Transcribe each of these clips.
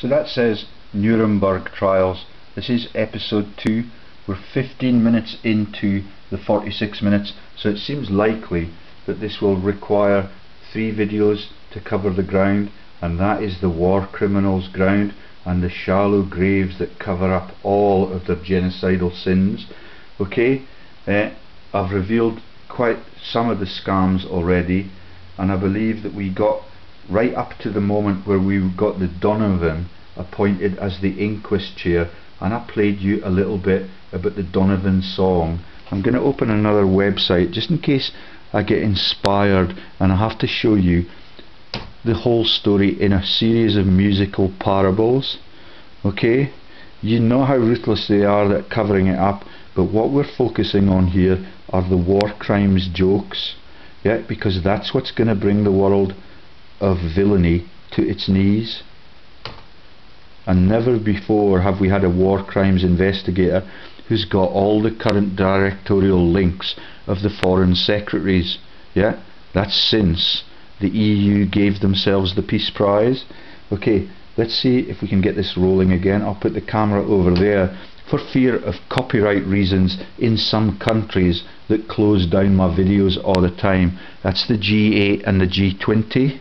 So that says Nuremberg trials. This is episode 2. We're 15 minutes into the 46 minutes, so it seems likely that this will require three videos to cover the ground, and that is the war criminals ground and the shallow graves that cover up all of their genocidal sins. Okay, uh, I've revealed quite some of the scams already, and I believe that we got right up to the moment where we got the Donovan appointed as the inquest chair and I played you a little bit about the Donovan song. I'm going to open another website just in case I get inspired and I have to show you the whole story in a series of musical parables. Okay? You know how ruthless they are at covering it up, but what we're focusing on here are the war crimes jokes. Yeah, because that's what's going to bring the world of villainy to its knees. And never before have we had a war crimes investigator who's got all the current directorial links of the foreign secretaries. Yeah, that's since the EU gave themselves the Peace Prize. Okay, let's see if we can get this rolling again. I'll put the camera over there. For fear of copyright reasons in some countries that close down my videos all the time. That's the G8 and the G20.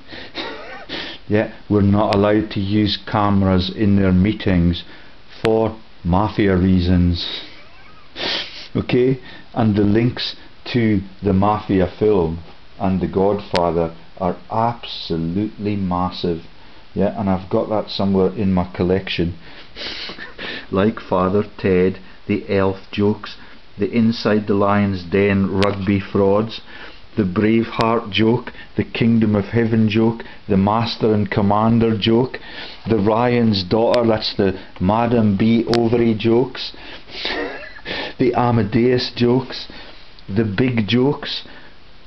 yeah, we're not allowed to use cameras in their meetings for mafia reasons. okay, and the links to the mafia film and The Godfather are absolutely massive. Yeah, and I've got that somewhere in my collection. Like Father Ted, the elf jokes, the Inside the Lion's Den rugby frauds, the Braveheart joke, the Kingdom of Heaven joke, the Master and Commander joke, the Ryan's daughter, that's the Madam B. Ovary jokes, the Amadeus jokes, the big jokes,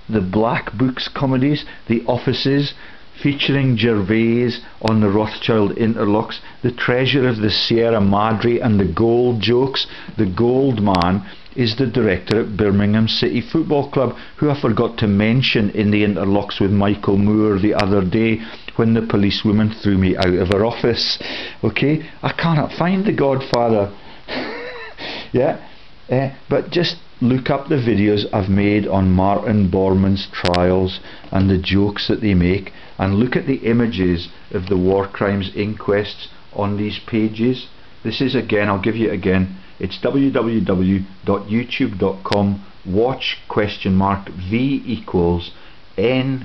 the Black Books comedies, the Offices, featuring Gervais on the Rothschild interlocks, the treasure of the Sierra Madre and the gold jokes. The gold man is the director at Birmingham City Football Club, who I forgot to mention in the interlocks with Michael Moore the other day when the policewoman threw me out of her office. Okay, I cannot find the Godfather. yeah, uh, but just look up the videos I've made on Martin Bormann's trials and the jokes that they make and look at the images of the war crimes inquests on these pages. This is again, I'll give you again, it's www.youtube.com watch question mark V equals N1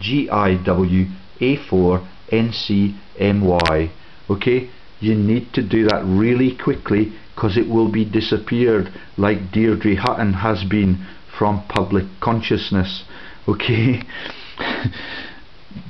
GIW A4 NCMY. Okay, you need to do that really quickly because it will be disappeared like Deirdre Hutton has been from public consciousness. Okay.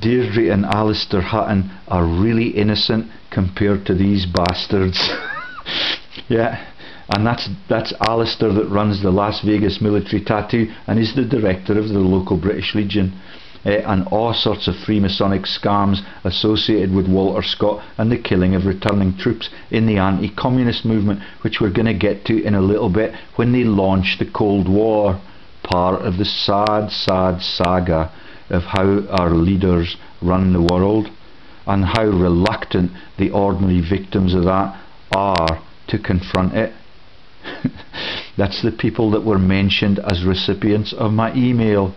Deirdre and Alistair Hutton are really innocent compared to these bastards. yeah, and that's that's Alistair that runs the Las Vegas military tattoo and is the director of the local British Legion. Uh, and all sorts of Freemasonic scams associated with Walter Scott and the killing of returning troops in the anti-communist movement, which we're going to get to in a little bit when they launch the Cold War, part of the sad, sad saga of how our leaders run the world and how reluctant the ordinary victims of that are to confront it. That's the people that were mentioned as recipients of my email.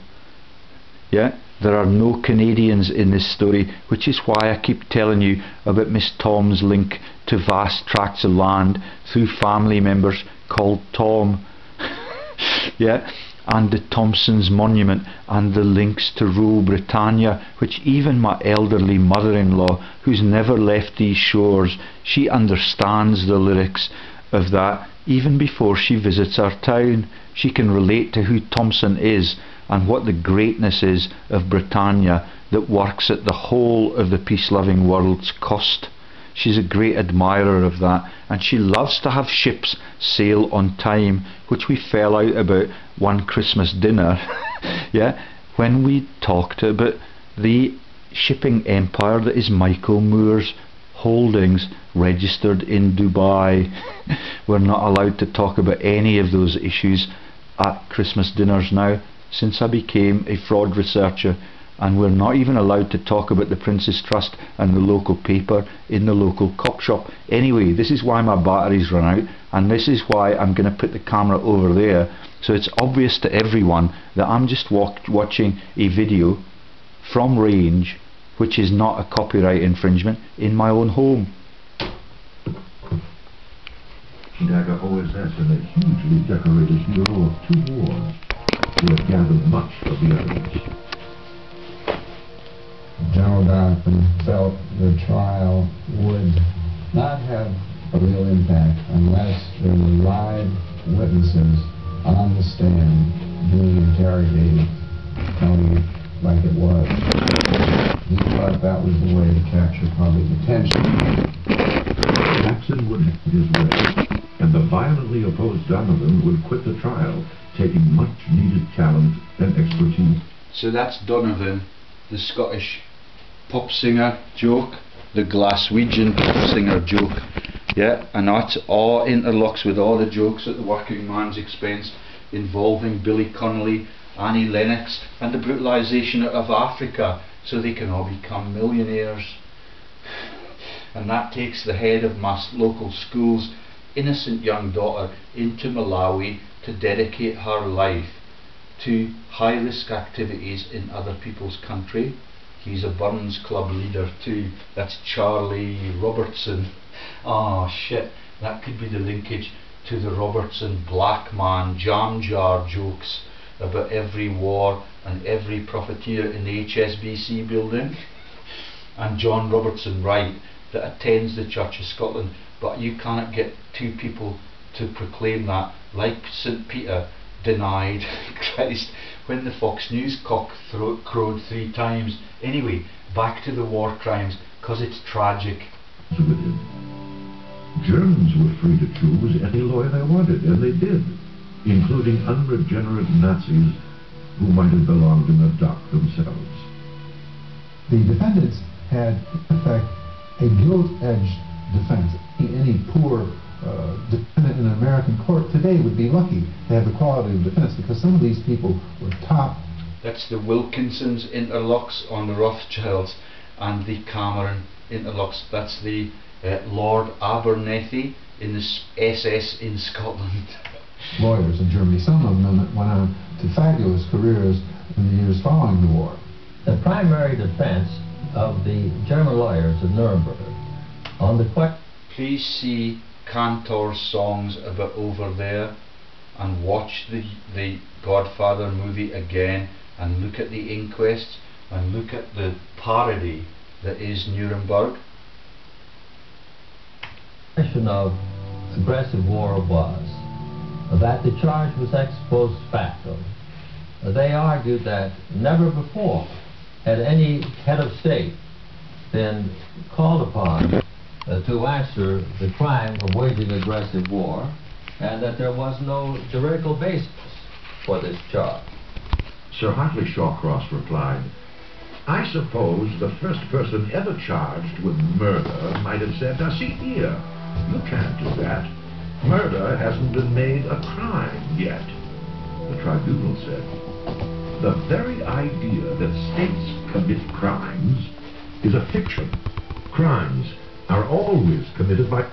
Yeah, there are no Canadians in this story, which is why I keep telling you about Miss Thom's link to vast tracts of land through family members called Tom. yeah, and the Thomson's Monument and the links to Rule Britannia, which even my elderly mother-in-law, who's never left these shores, she understands the lyrics of that even before she visits our town. She can relate to who Thompson is and what the greatness is of Britannia that works at the whole of the peace-loving world's cost. She's a great admirer of that, and she loves to have ships sail on time, which we fell out about one Christmas dinner. yeah, when we talked about the shipping empire that is Michael Moore's holdings registered in Dubai. We're not allowed to talk about any of those issues at Christmas dinners now since I became a fraud researcher and we're not even allowed to talk about the Prince's Trust and the local paper in the local cop shop. Anyway, this is why my batteries run out, and this is why I'm going to put the camera over there so it's obvious to everyone that I'm just watching a video from range which is not a copyright infringement in my own home. Dagger OSS in a hugely decorated hero of two wars who had gathered much of the evidence. General Donovan felt the trial would not have a real impact unless there were live witnesses on the stand being interrogated, telling it like it was. He thought that was the way to capture public attention. Jackson would have his way, and the violently opposed Donovan would quit the trial, taking much needed talent and expertise. So that's Donovan, the Scottish pop singer joke, the Glaswegian pop singer joke. Yeah, and that all interlocks with all the jokes at the working man's expense involving Billy Connolly, Annie Lennox, and the brutalisation of Africa so they can all become millionaires. And that takes the head of my local school's innocent young daughter into Malawi to dedicate her life to high risk activities in other people's country. He's a Burns Club leader too. That's Charlie Robertson. Oh shit, that could be the linkage to the Robertson black man jam jar jokes about every war and every profiteer in the HSBC building. And John Robertson Wright that attends the Church of Scotland, but you cannot get two people to proclaim that, like St. Peter denied Christ when the Fox News cock crowed three times. Anyway, back to the war crimes, because it's tragic. Germans were free to choose any lawyer they wanted, and they did, including unregenerate Nazis who might have belonged in the dock themselves. The defendants had, in effect, a gilt-edged defense. Any poor uh, defendant in an American court today would be lucky to have the quality of defense because some of these people were top. That's the Wilkinson's interlocks on the Rothschilds and the Cameron interlocks. That's the uh, Lord Abernethy in the SS in Scotland. Lawyers in Germany, some of them went on to fabulous careers in the years following the war. The primary defense of the German lawyers of Nuremberg on the question. Please see Cantor's songs a bit over there and watch the, the Godfather movie again and look at the inquests and look at the parody that is Nuremberg The question of aggressive war was that the charge was ex post facto. They argued that never before had any head of state been called upon uh, to answer the crime of waging aggressive war and that there was no juridical basis for this charge. Sir Hartley Shawcross replied, I suppose the first person ever charged with murder might have said, now see here, you can't do that. Murder hasn't been made a crime yet. The tribunal said, the very idea that states commit crimes is a fiction. Crimes are always committed by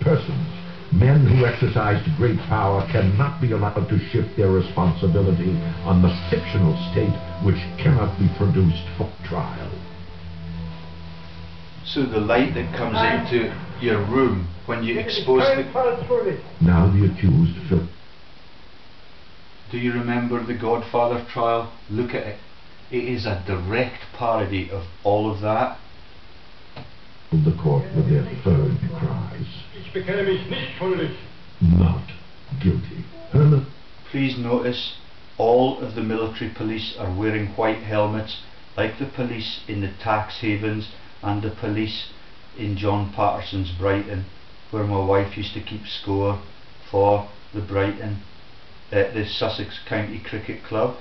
persons. Men who exercised great power cannot be allowed to shift their responsibility on the fictional state which cannot be produced for trial. So the light that comes into your room when you expose the... Now the accused Phil. Do you remember the Godfather trial? Look at it. It is a direct parody of all of that. The court with their third cries. Not guilty. Herman. Please notice all of the military police are wearing white helmets like the police in the tax havens and the police in John Patterson's Brighton where my wife used to keep score for the Brighton uh, the Sussex County Cricket Club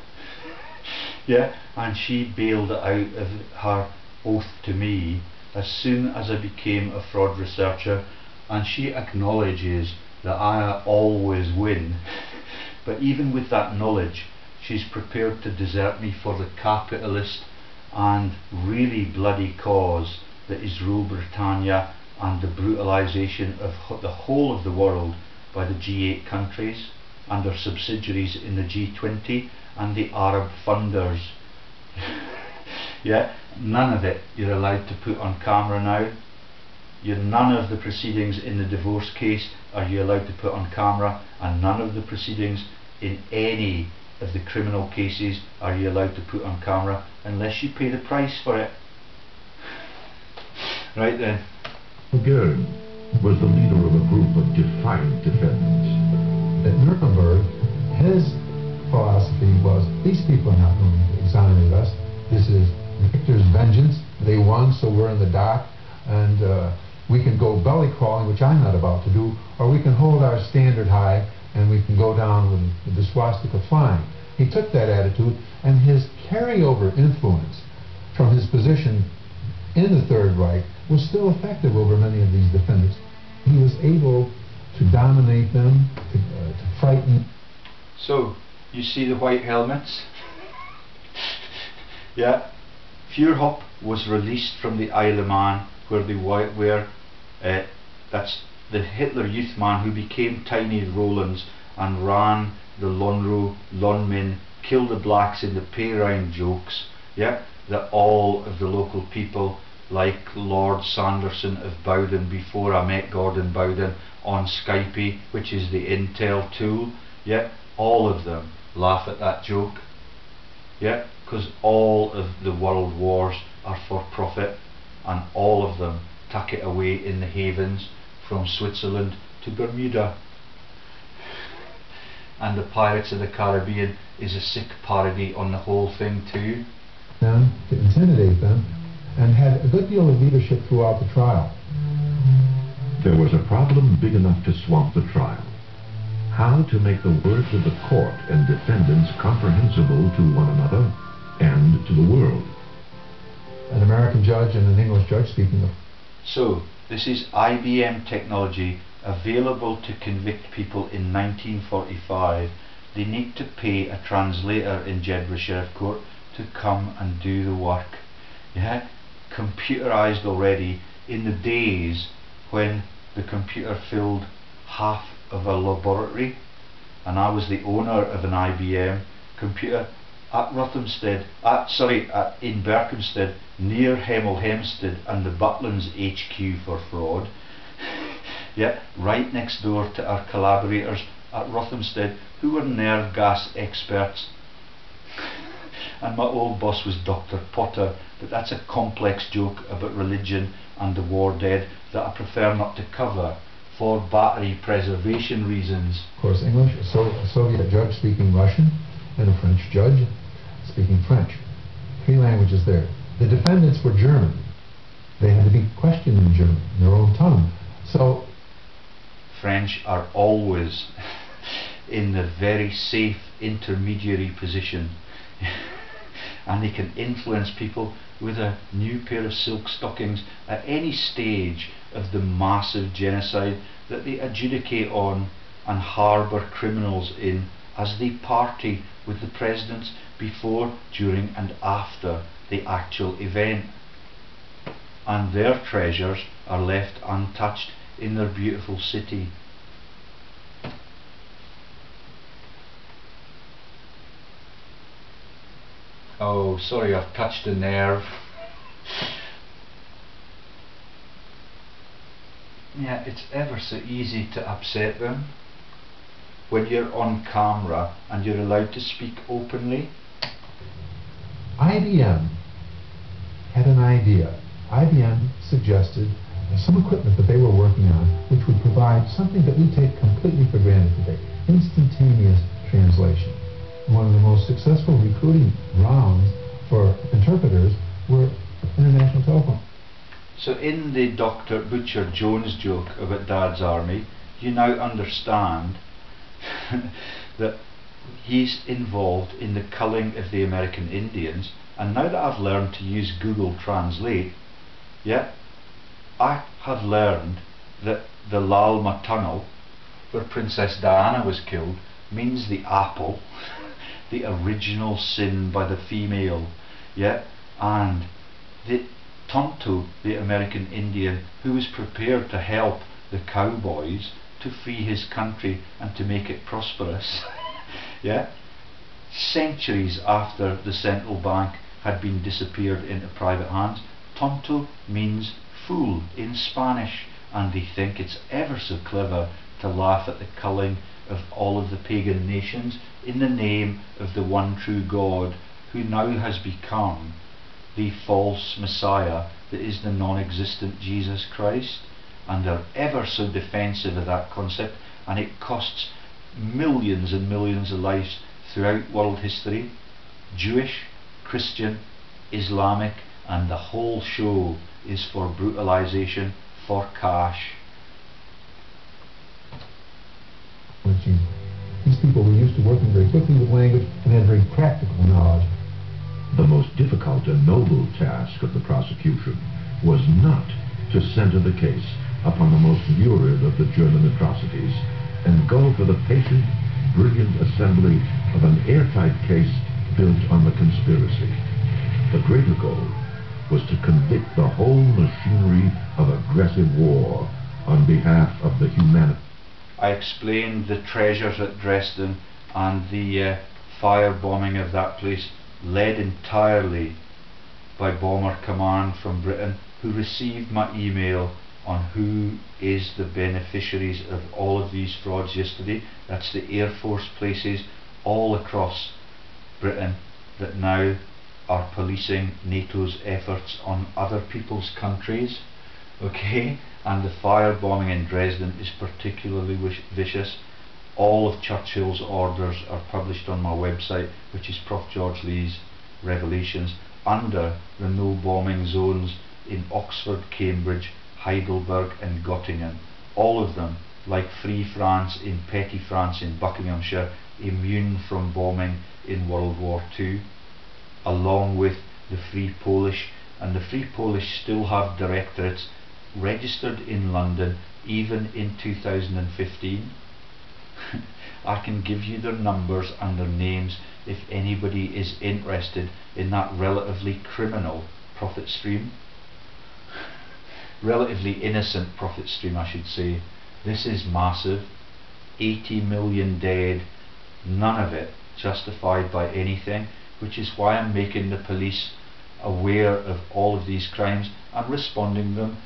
yeah and she bailed out of her oath to me as soon as I became a fraud researcher and she acknowledges that I always win but even with that knowledge she's prepared to desert me for the capitalist and really bloody cause that is Rule Britannia and the brutalisation of the whole of the world by the G8 countries and their subsidiaries in the G20 and the Arab funders. yeah, none of it you're allowed to put on camera now. You're none of the proceedings in the divorce case are you allowed to put on camera and none of the proceedings in any of the criminal cases are you allowed to put on camera unless you pay the price for it. right then. Goering was the leader of a group of defiant defendants. At Nuremberg, his philosophy was these people are not going to exonerate us. This is victor's vengeance. They won, so we're in the dock, and uh, we can go belly crawling, which I'm not about to do, or we can hold our standard high and we can go down with, the swastika flying. He took that attitude, and his carryover influence from his position in the Third Reich was still effective over many of these defendants. He was able to dominate them, to, uh, to frighten. So, you see the white helmets? yeah. Feuerhopp was released from the Isle of Man where they were, uh, that's the Hitler Youth man who became Tiny Rowlands and ran the Lonrho, Lonmin, kill the blacks in the pay round jokes, yeah, that all of the local people like Lord Sanderson of Bowden before I met Gordon Bowden on Skype, which is the Intel tool, yeah, all of them laugh at that joke, yeah, because all of the world wars are for profit and all of them tuck it away in the havens from Switzerland to Bermuda. And the Pirates of the Caribbean is a sick parody on the whole thing too. Them, to intimidate them, and had a good deal of leadership throughout the trial. There was a problem big enough to swamp the trial. How to make the words of the court and defendants comprehensible to one another and to the world. An American judge and an English judge speaking of. So, this is IBM technology available to convict people in 1945. They need to pay a translator in Jedburgh Sheriff Court to come and do the work. Yeah, computerized already in the days when the computer filled half of a laboratory and I was the owner of an IBM computer at Rothamsted, at, sorry, at, in Berkhamsted, near Hemel Hempstead and the Butlins HQ for fraud. yeah, right next door to our collaborators at Rothamsted who were nerve gas experts. and my old boss was Dr. Potter, but that's a complex joke about religion and the war dead that I prefer not to cover for battery preservation reasons. Of course, English, so Soviet judge speaking Russian, and a French judge speaking French. Three languages there. The defendants were German. They had to be questioned in German, in their own tongue. So French are always in the very safe intermediary position. and they can influence people with a new pair of silk stockings at any stage of the massive genocide that they adjudicate on and harbour criminals in as they party with the presidents before, during and after the actual event. And their treasures are left untouched in their beautiful city. Oh, sorry, I've touched a nerve. yeah, it's ever so easy to upset them when you're on camera and you're allowed to speak openly. IBM had an idea. IBM suggested some equipment that they were working on which would provide something that we take completely for granted today, instantaneous translation. One of the most successful recruiting rounds for interpreters were international telephone. So in the Dr. Butcher Jones joke about Dad's Army, you now understand that he's involved in the culling of the American Indians. And now that I've learned to use Google Translate yeah I have learned that the l'Alma tunnel where Princess Diana was killed means the apple the original sin by the female yeah. And the Tonto, the American Indian, who was prepared to help the cowboys to free his country and to make it prosperous. yeah? Centuries after the central bank had been disappeared into private hands, tonto means fool in Spanish, and they think it's ever so clever to laugh at the culling of all of the pagan nations in the name of the one true God who now has become the false Messiah that is the non-existent Jesus Christ and they're ever so defensive of that concept and it costs millions and millions of lives throughout world history Jewish, Christian, Islamic and the whole show is for brutalization for cash. These people were used to working very quickly with language and had very practical knowledge. The most difficult and noble task of the prosecution was not to center the case upon the most lurid of the German atrocities and go for the patient, brilliant assembly of an airtight case built on the conspiracy. The greater goal was to convict the whole machinery of aggressive war on behalf of the humanity. I explained the treasures at Dresden and the uh, firebombing of that place led entirely by Bomber Command from Britain who received my email on who is the beneficiaries of all of these frauds yesterday. That's the Air Force places all across Britain that now are policing NATO's efforts on other people's countries. Okay, and the firebombing in Dresden is particularly vicious all of Churchill's orders are published on my website which is Prof George Lees' Revelations under the no bombing zones in Oxford, Cambridge, Heidelberg and Göttingen. All of them, like Free France in Petty France in Buckinghamshire, immune from bombing in World War II, along with the Free Polish, and the Free Polish still have directorates registered in London even in 2015 I can give you their numbers and their names if anybody is interested in that relatively criminal profit stream. Relatively innocent profit stream, I should say. This is massive. 80 million dead, none of it justified by anything, which is why I'm making the police aware of all of these crimes and responding them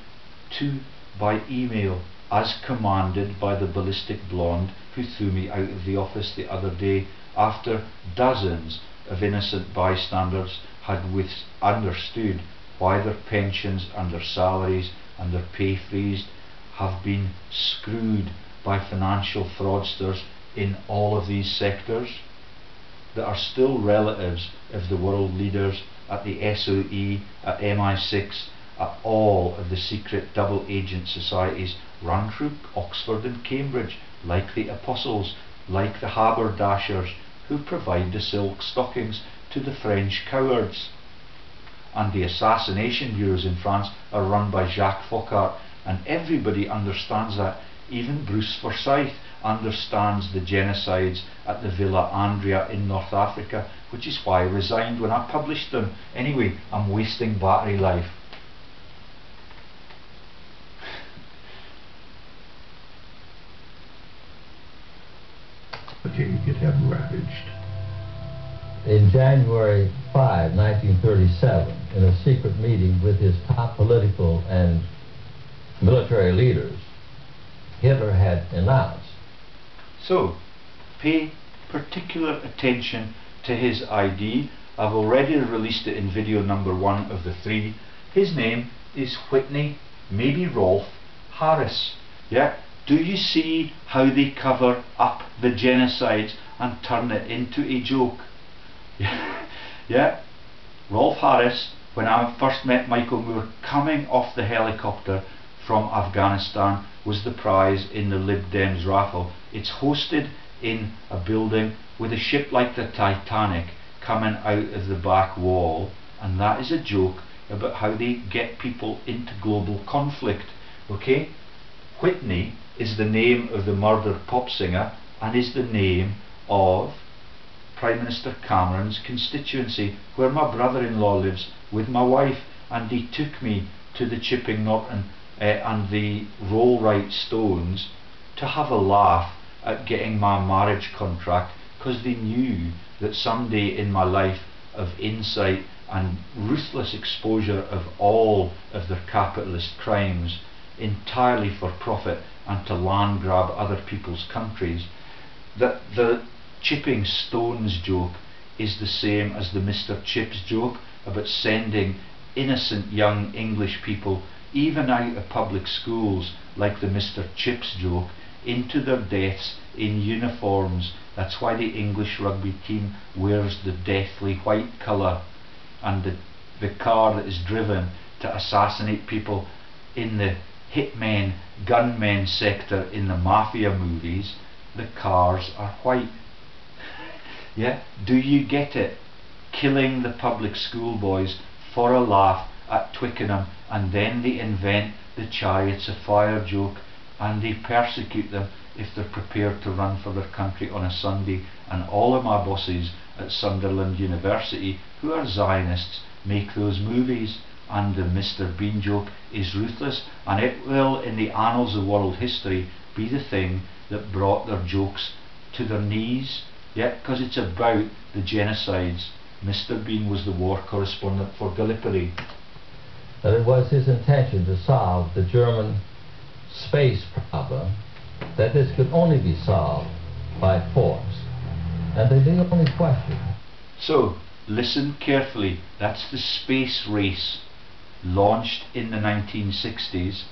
to by email as commanded by the ballistic blonde who threw me out of the office the other day after dozens of innocent bystanders had with understood why their pensions and their salaries and their pay freezed have been screwed by financial fraudsters in all of these sectors that are still relatives of the world leaders at the SOE, at MI6, at all of the secret double agent societies run through Oxford and Cambridge, like the apostles, like the haberdashers who provide the silk stockings to the French cowards. And the assassination bureaus in France are run by Jacques Foccart, and everybody understands that. Even Bruce Forsyth understands the genocides at the Villa Andrea in North Africa, which is why I resigned when I published them. Anyway, I'm wasting battery life. Okay, it had ravaged. In January 5, 1937, in a secret meeting with his top political and military leaders, Hitler had announced. So, pay particular attention to his ID. I've already released it in video number one of the three. His name is Whitney, maybe Rolf Harris. Yeah, do you see how they cover up the genocides and turn it into a joke? yeah, Rolf Harris, when I first met Michael Moore coming off the helicopter from Afghanistan, was the prize in the Lib Dems raffle. It's hosted in a building with a ship like the Titanic coming out of the back wall, and that is a joke about how they get people into global conflict. Okay? Whitney is the name of the murdered pop singer and is the name of Prime Minister Cameron's constituency where my brother-in-law lives with my wife and he took me to the Chipping Norton uh, and the Rollright Stones to have a laugh at getting my marriage contract because they knew that someday in my life of insight and ruthless exposure of all of their capitalist crimes entirely for profit and to land grab other people's countries that the chipping stones joke is the same as the Mr. Chips joke about sending innocent young English people even out of public schools like the Mr. Chips joke into their deaths in uniforms. That's why the English rugby team wears the deathly white colour and the, the car that is driven to assassinate people in the hitmen, gunmen sector in the mafia movies, the cars are white. Yeah, do you get it? Killing the public school boys for a laugh at Twickenham and then they invent the chariots of fire joke and they persecute them if they're prepared to run for their country on a Sunday and all of my bosses at Sunderland University who are Zionists make those movies and the Mr. Bean joke is ruthless and it will in the annals of world history be the thing that brought their jokes to their knees yet because it's about the genocides. Mr. Bean was the war correspondent for Gallipoli. That it was his intention to solve the German space problem that this could only be solved by force. And they the only question. So listen carefully. That's the space race launched in the 1960s,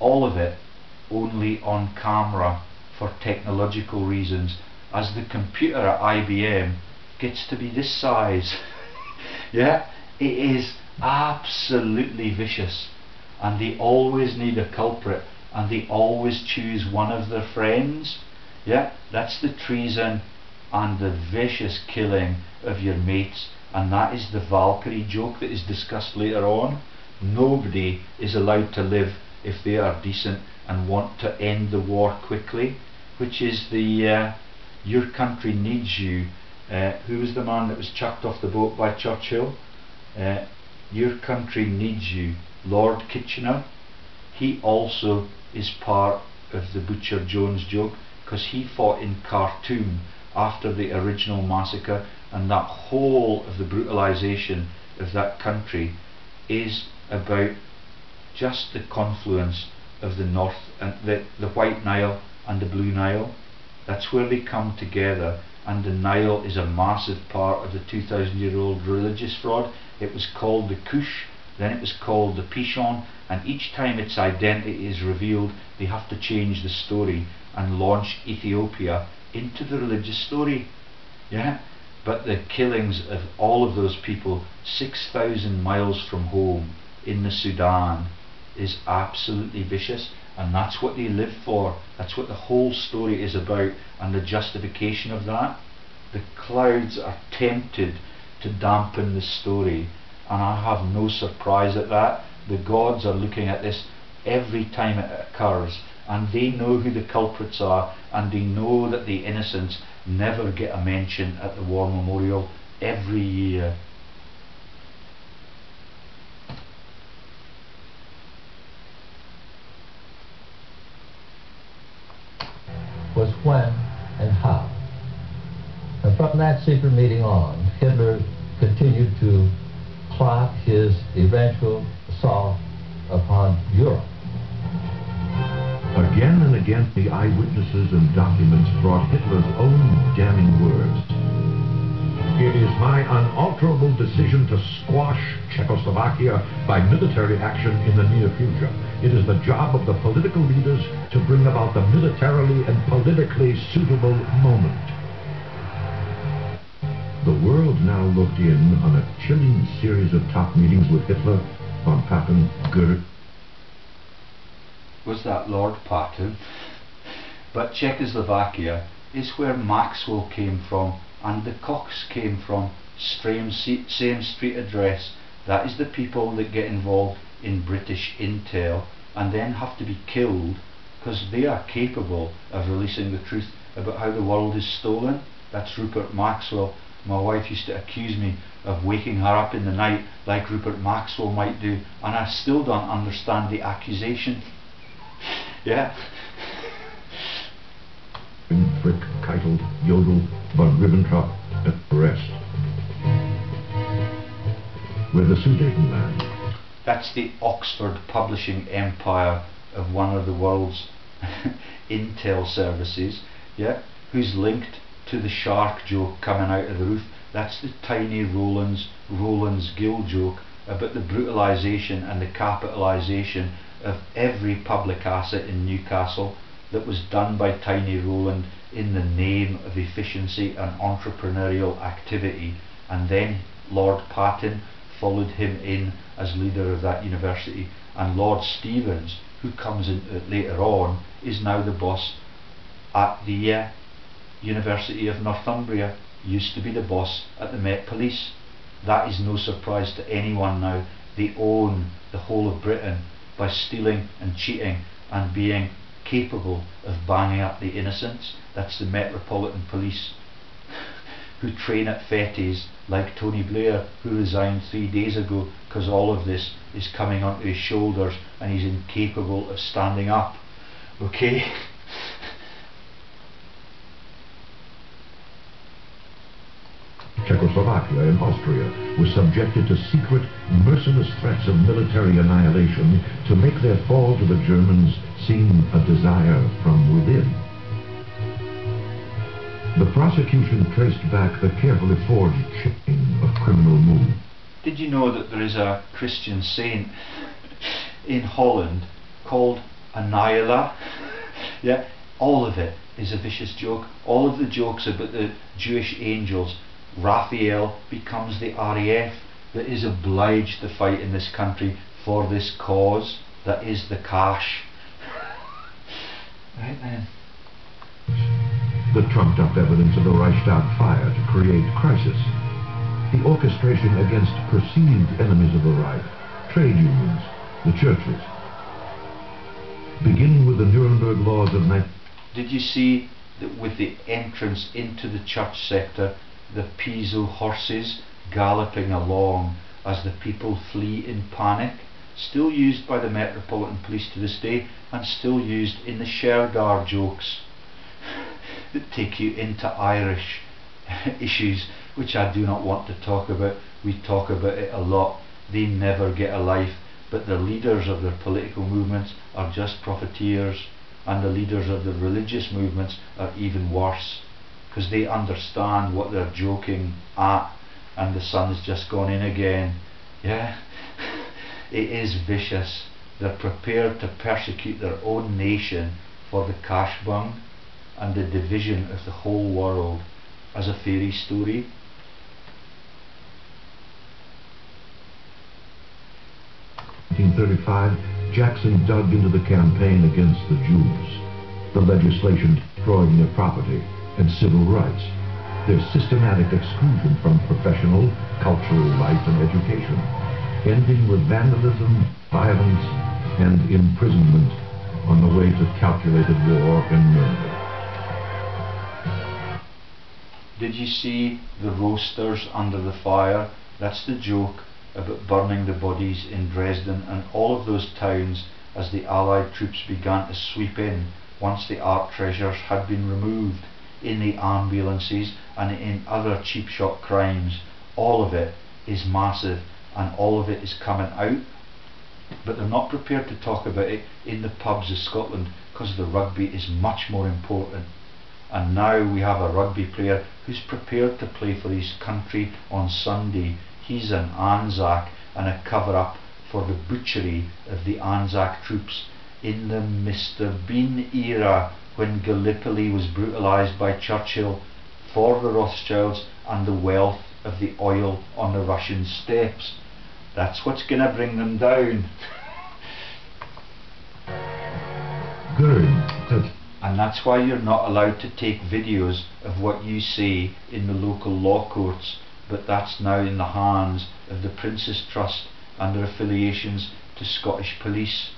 all of it only on camera for technological reasons as the computer at IBM gets to be this size. Yeah it is absolutely vicious. And they always need a culprit and they always choose one of their friends. Yeah that's the treason and the vicious killing of your mates. And that is the Valkyrie joke that is discussed later on. Nobody is allowed to live if they are decent and want to end the war quickly, which is the uh, your country needs you. Uh, who was the man that was chucked off the boat by Churchill? Uh, your country needs you. Lord Kitchener. He also is part of the Butcher Jones joke because he fought in Khartoum after the original massacre and that whole of the brutalization of that country is about just the confluence of the North and the, the White Nile and the Blue Nile. That's where they come together and Nile is a massive part of the 2000 year old religious fraud. It was called the Kush, then it was called the Pishon and each time its identity is revealed they have to change the story and launch Ethiopia into the religious story. Yeah? But the killings of all of those people 6,000 miles from home in the Sudan is absolutely vicious and that's what they live for. That's what the whole story is about and the justification of that. The clouds are tempted to dampen the story and I have no surprise at that. The gods are looking at this every time it occurs and they know who the culprits are and they know that the innocents never get a mention at the war memorial every year from that secret meeting on, Hitler continued to plot his eventual assault upon Europe. Again and again, the eyewitnesses and documents brought Hitler's own damning words. It is my unalterable decision to squash Czechoslovakia by military action in the near future. It is the job of the political leaders to bring about the militarily and politically suitable moment. The world now looked in on a chilling series of top meetings with Hitler, von Papen, Goering. Was that Lord Papen? But Czechoslovakia is where Maxwell came from and the Cox came from same, same street address that is the people that get involved in British intel and then have to be killed because they are capable of releasing the truth about how the world is stolen that's Rupert Maxwell My wife used to accuse me of waking her up in the night like Rupert Maxwell might do, and I still don't understand the accusation. yeah? Frick, Jodl, von Ribbentrop, and the rest. We're the Sudetenland. That's the Oxford publishing empire of one of the world's intel services, yeah, who's linked to the shark joke coming out of the roof. That's the tiny Rowland's Rowland's Gill joke about the brutalisation and the capitalisation of every public asset in Newcastle that was done by Tiny Rowland in the name of efficiency and entrepreneurial activity and then Lord Patten followed him in as leader of that university and Lord Stevens who comes in later on is now the boss at the uh, University of Northumbria used to be the boss at the Met Police. That is no surprise to anyone now. They own the whole of Britain by stealing and cheating and being capable of banging up the innocents. That's the Metropolitan Police who train at fetes like Tony Blair who resigned three days ago because all of this is coming onto his shoulders and he's incapable of standing up. Okay Czechoslovakia and Austria were subjected to secret, merciless threats of military annihilation to make their fall to the Germans seem a desire from within. The prosecution traced back the carefully forged chain of criminal moves. Did you know that there is a Christian saint in Holland called Anila? yeah, all of it is a vicious joke. All of the jokes about the Jewish angels. Raphael becomes the RAF that is obliged to fight in this country for this cause that is the cash. right then the trumped-up evidence of the Reichstag fire to create crisis, the orchestration against perceived enemies of the Reich, trade unions, the churches. Beginning with the Nuremberg laws of 19... Did you see that with the entrance into the church sector, the Piso horses galloping along as the people flee in panic? Still used by the Metropolitan Police to this day, and still used in the Shergar jokes that take you into Irish issues which I do not want to talk about. We talk about it a lot. They never get a life, but the leaders of their political movements are just profiteers, and the leaders of the religious movements are even worse because they understand what they're joking at, and the sun's just gone in again. Yeah, it is vicious. They're prepared to persecute their own nation for the cash bung and the division of the whole world as a fairy story. In 1935, Jackson dug into the campaign against the Jews, the legislation destroying their property and civil rights, their systematic exclusion from professional, cultural life and education, ending with vandalism, violence, and imprisonment on the way to calculated war and murder. Did you see the roasters under the fire? That's the joke about burning the bodies in Dresden and all of those towns as the Allied troops began to sweep in once the art treasures had been removed in the ambulances and in other cheap shot crimes. All of it is massive and all of it is coming out but they're not prepared to talk about it in the pubs of Scotland because the rugby is much more important and now we have a rugby player who's prepared to play for his country on Sunday. He's an Anzac and a cover up for the butchery of the Anzac troops in the Mr Bean era when Gallipoli was brutalised by Churchill for the Rothschilds and the wealth of the oil on the Russian steppes. That's what's going to bring them down. Good and that's why you're not allowed to take videos of what you say in the local law courts but that's now in the hands of the Prince's Trust and their affiliations to Scottish police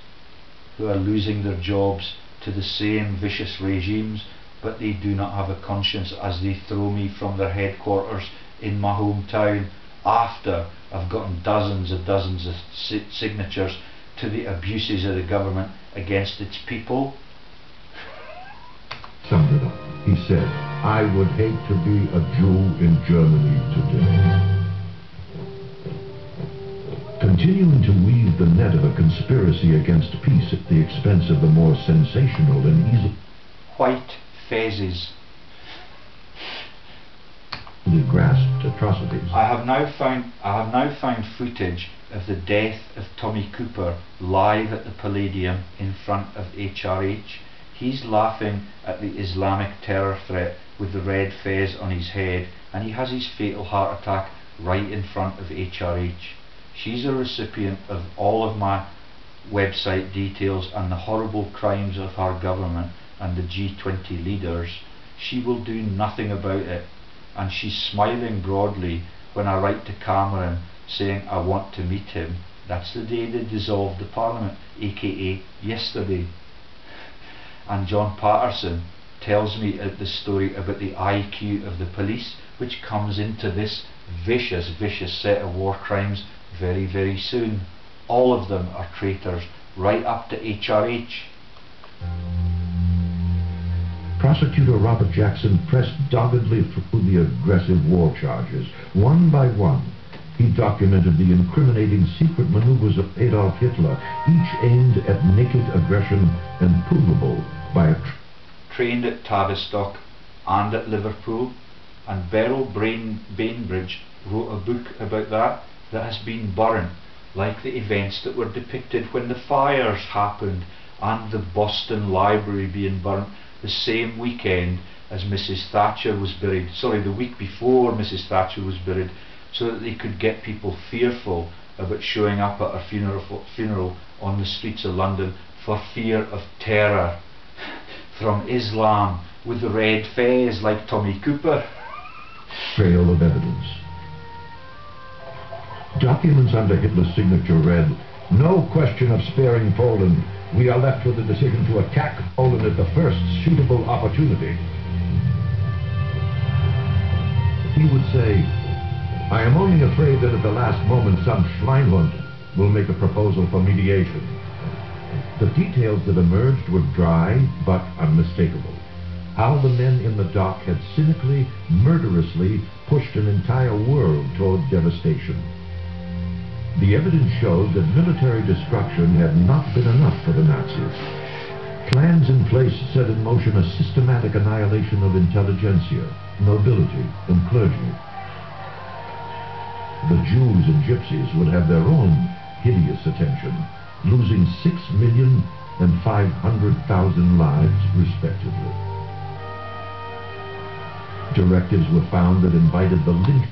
who are losing their jobs to the same vicious regimes but they do not have a conscience as they throw me from their headquarters in my hometown after I've gotten dozens and dozens of si signatures to the abuses of the government against its people. Summed it up. He said, I would hate to be a Jew in Germany today. Continuing to weave the net of a conspiracy against peace at the expense of the more sensational and easy... White fezes. grasped atrocities. I have now found I have now found footage of the death of Tommy Cooper live at the Palladium in front of HRH. He's laughing at the Islamic terror threat with the red fez on his head and he has his fatal heart attack right in front of HRH. She's a recipient of all of my website details and the horrible crimes of her government and the G20 leaders. She will do nothing about it and she's smiling broadly when I write to Cameron saying I want to meet him. That's the day they dissolved the Parliament, aka yesterday. And John Patterson tells me the story about the IQ of the police, which comes into this vicious, vicious set of war crimes very, very soon. All of them are traitors, right up to HRH. Prosecutor Robert Jackson pressed doggedly through the aggressive war charges. One by one, he documented the incriminating secret maneuvers of Adolf Hitler, each aimed at naked aggression and provable by a... Tr Trained at Tavistock and at Liverpool, and Beryl Brain Bainbridge wrote a book about that that has been burnt, like the events that were depicted when the fires happened and the Boston Library being burnt the same weekend as Mrs. Thatcher was buried, sorry, the week before Mrs. Thatcher was buried, so that they could get people fearful about showing up at her funeral, funeral on the streets of London for fear of terror from Islam with the red fez like Tommy Cooper. Trail of evidence. Documents under Hitler's signature read, no question of sparing Poland we are left with the decision to attack Poland at the first suitable opportunity. He would say, I am only afraid that at the last moment some Schweinhund will make a proposal for mediation. The details that emerged were dry but unmistakable. How the men in the dock had cynically, murderously pushed an entire world toward devastation. The evidence showed that military destruction had not been enough for the Nazis. Plans in place set in motion a systematic annihilation of intelligentsia, nobility, and clergy. The Jews and Gypsies would have their own hideous attention, losing six million and five hundred thousand lives respectively. Directives were found that invited the lynch.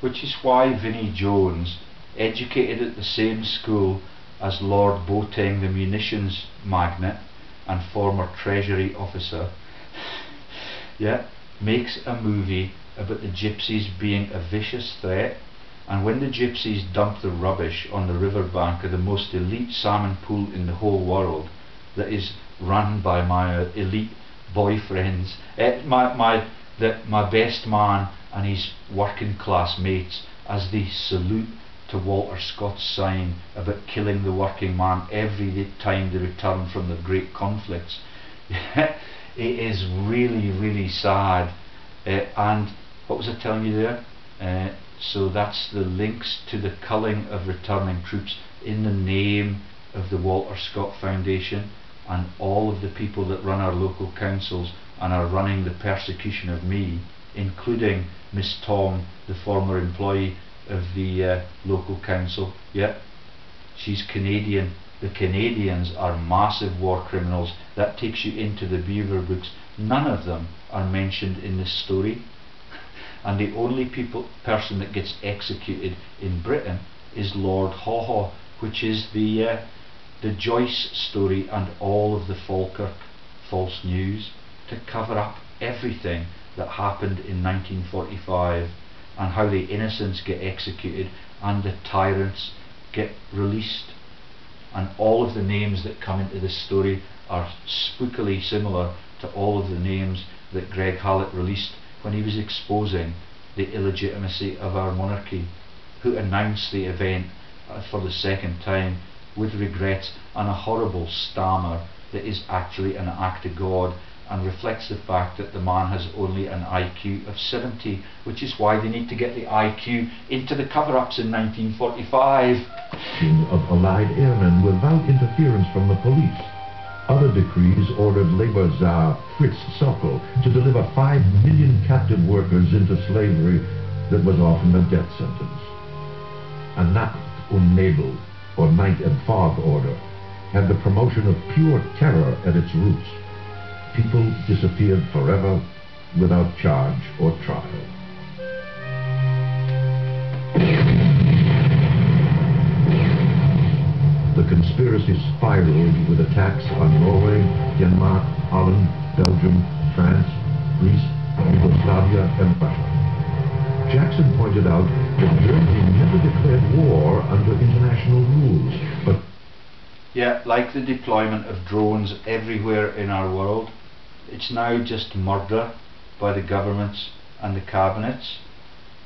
Which is why Vinnie Jones educated at the same school as Lord Boateng, the munitions magnate and former Treasury officer, yeah, makes a movie about the gypsies being a vicious threat. And when the gypsies dump the rubbish on the riverbank of the most elite salmon pool in the whole world, that is run by my uh, elite boyfriends, eh, my my the, my best man and his working class mates, as they salute to Walter Scott's sign about killing the working man every time they return from the great conflicts. it is really, really sad. Uh, and what was I telling you there? Uh, so that's the links to the culling of returning troops in the name of the Walter Scott Foundation and all of the people that run our local councils and are running the persecution of me, including Miss Thom, the former employee of the uh, local council. Yeah, she's Canadian. The Canadians are massive war criminals. That takes you into the Beaverbrooks. None of them are mentioned in this story. and the only people, person that gets executed in Britain is Lord Haw Haw, which is the uh, the Joyce story and all of the Falkirk false news to cover up everything that happened in 1945 and how the innocents get executed and the tyrants get released. And all of the names that come into this story are spookily similar to all of the names that Greg Hallett released when he was exposing the illegitimacy of our monarchy, who announced the event uh, for the second time with regrets and a horrible stammer that is actually an act of God and reflects the fact that the man has only an IQ of 70, which is why they need to get the IQ into the cover-ups in 1945. Of Allied airmen without interference from the police. Other decrees ordered Labor Czar Fritz Sauckel to deliver five million captive workers into slavery that was often a death sentence. A Nacht und Nebel, or night and fog order, had the promotion of pure terror at its roots people disappeared forever without charge or trial. The conspiracy spiraled with attacks on Norway, Denmark, Holland, Belgium, France, Greece, Yugoslavia, and Russia. Jackson pointed out that Germany never declared war under international rules, but yeah, like the deployment of drones everywhere in our world, it's now just murder by the governments and the cabinets.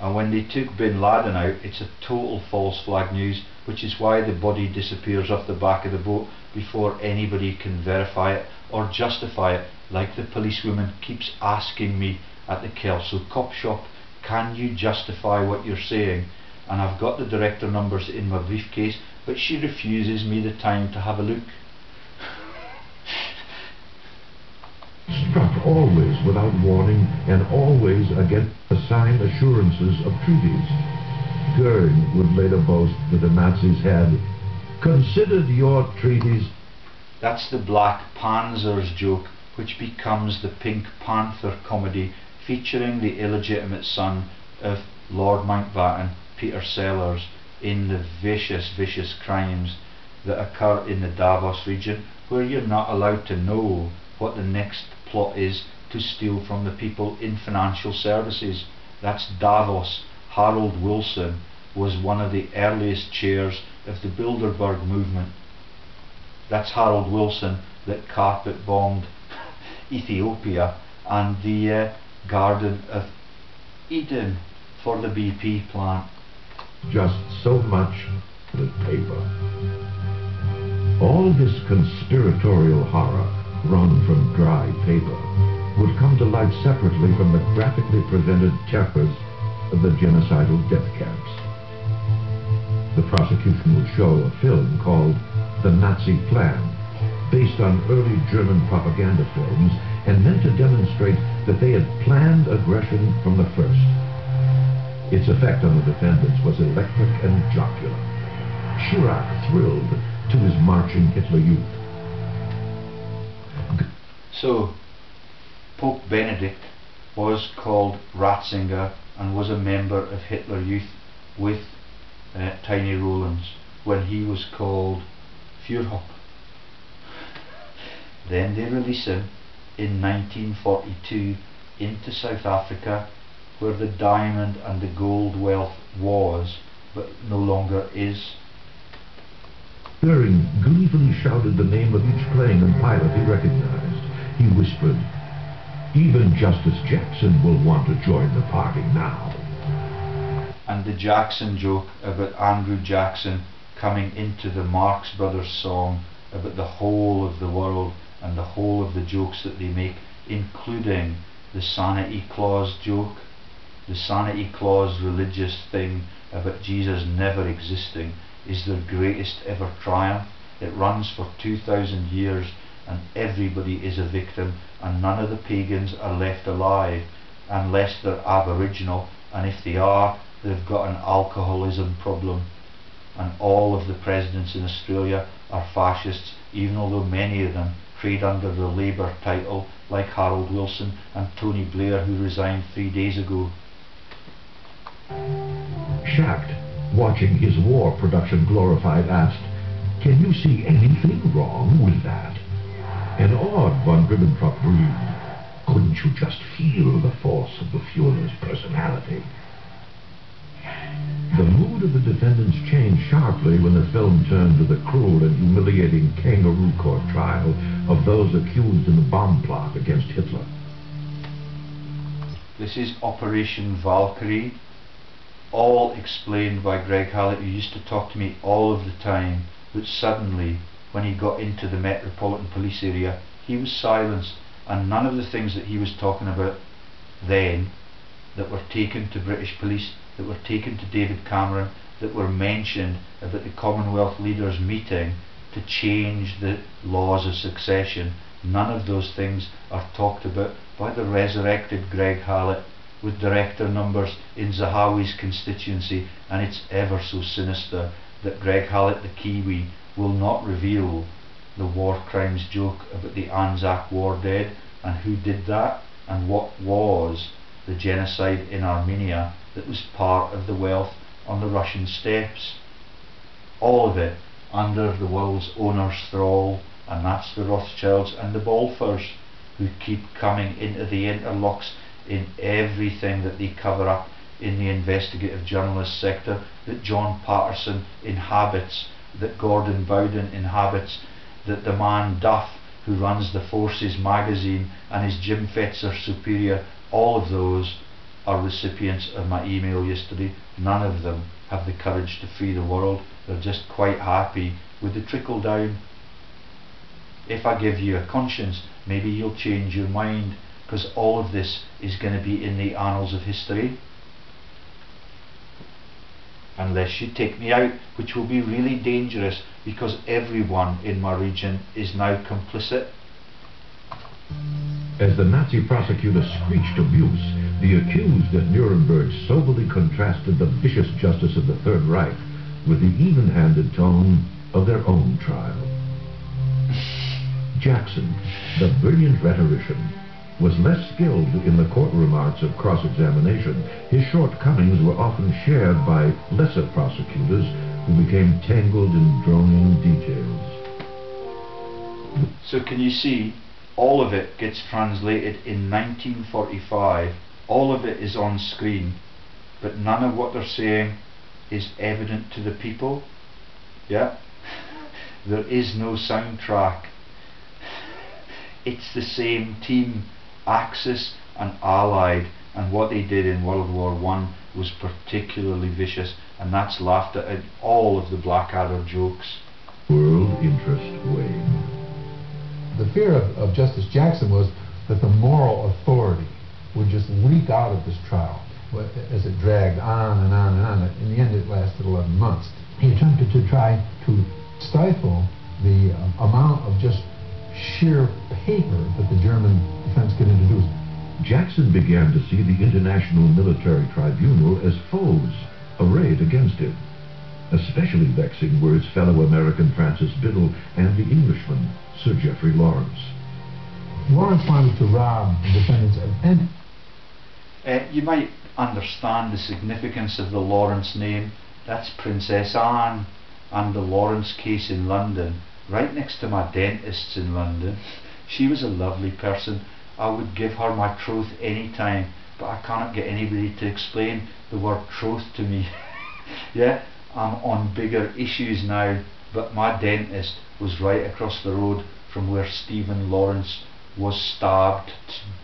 And when they took bin Laden out, it's a total false flag news, which is why the body disappears off the back of the boat before anybody can verify it or justify it, like the policewoman keeps asking me at the Kelso cop shop, can you justify what you're saying? And I've got the director numbers in my briefcase, but she refuses me the time to have a look. struck always without warning and always against signed assurances of treaties. Goering would later boast that the Nazis had considered your treaties. That's the Black Panzers joke, which becomes the Pink Panther comedy featuring the illegitimate son of Lord Mountbatten, Peter Sellers, in the vicious, vicious crimes that occur in the Davos region, where you're not allowed to know what the next plot is to steal from the people in financial services. That's Davos. Harold Wilson was one of the earliest chairs of the Bilderberg movement. That's Harold Wilson that carpet bombed Ethiopia and the uh, Garden of Eden for the BP plant. Just so much the paper. All this conspiratorial horror wrung from dry paper, would come to light separately from the graphically presented terrors of the genocidal death camps. The prosecution will show a film called The Nazi Plan, based on early German propaganda films and meant to demonstrate that they had planned aggression from the first. Its effect on the defendants was electric and jocular. Schirach thrilled to his marching Hitler youth. So, Pope Benedict was called Ratzinger and was a member of Hitler Youth with uh, Tiny Rowland when he was called Fuhrhop. Then they release him in 1942 into South Africa where the diamond and the gold wealth was but no longer is. Goering gleefully shouted the name of each plane and pilot he recognized he whispered. Even Justice Jackson will want to join the party now. And the Jackson joke about Andrew Jackson coming into the Marx Brothers song about the whole of the world and the whole of the jokes that they make, including the sanity clause joke, the sanity clause religious thing about Jesus never existing is their greatest ever triumph. It runs for 2,000 years and everybody is a victim and none of the pagans are left alive unless they're aboriginal and if they are they've got an alcoholism problem and all of the presidents in Australia are fascists even although many of them trade under the Labour title like Harold Wilson and Tony Blair who resigned three days ago. Schacht, watching his war production glorified, asked, Can you see anything wrong with that? An odd von Ribbentrop breathed. Couldn't you just feel the force of the Fuhrer's personality? The mood of the defendants changed sharply when the film turned to the cruel and humiliating kangaroo court trial of those accused in the bomb plot against Hitler. This is Operation Valkyrie, all explained by Greg Hallett, who used to talk to me all of the time, but suddenly, when he got into the Metropolitan Police area, he was silenced, and none of the things that he was talking about then, that were taken to British police, that were taken to David Cameron, that were mentioned about the Commonwealth leaders meeting to change the laws of succession, none of those things are talked about by the resurrected Greg Hallett with director numbers in Zahawi's constituency and it's ever so sinister that Greg Hallett the Kiwi will not reveal the war crimes joke about the Anzac war dead and who did that and what was the genocide in Armenia that was part of the wealth on the Russian steppes. All of it under the world's owner's thrall and that's the Rothschilds and the Balfours who keep coming into the interlocks in everything that they cover up in the investigative journalist sector that John Patterson inhabits, that Gordon Bowden inhabits, that the man Duff who runs the Forces magazine and his Jim Fetzer superior, all of those are recipients of my email yesterday. None of them have the courage to free the world. They're just quite happy with the trickle down if I give you a conscience, maybe you'll change your mind because all of this is going to be in the annals of history. Unless you take me out, which will be really dangerous because everyone in my region is now complicit. As the Nazi prosecutor screeched abuse, the accused at Nuremberg soberly contrasted the vicious justice of the Third Reich with the even-handed tone of their own trial. Jackson, the brilliant rhetorician, was less skilled in the courtroom arts of cross-examination. His shortcomings were often shared by lesser prosecutors who became tangled in droning details. So can you see, all of it gets translated in 1945, all of it is on screen, but none of what they're saying is evident to the people. Yeah? There is no soundtrack it's the same team, Axis and Allied, and what they did in World War One was particularly vicious, and that's laughed at in all of the Blackadder jokes. World interest waned. The fear of, of Justice Jackson was that the moral authority would just leak out of this trial as it dragged on and on and on. In the end, it lasted 11 months. He attempted to try to stifle the uh, amount of just sheer paper that the German defense could introduce. Jackson began to see the International Military Tribunal as foes arrayed against him. Especially vexing were his fellow American Francis Biddle and the Englishman, Sir Geoffrey Lawrence. Lawrence wanted to rob the defendants of any. Uh, you might understand the significance of the Lawrence name. That's Princess Anne and the Lawrence case in London right next to my dentist's in London. She was a lovely person. I would give her my truth any time, but I cannot get anybody to explain the word truth to me. yeah, I'm on bigger issues now, but my dentist was right across the road from where Stephen Lawrence was stabbed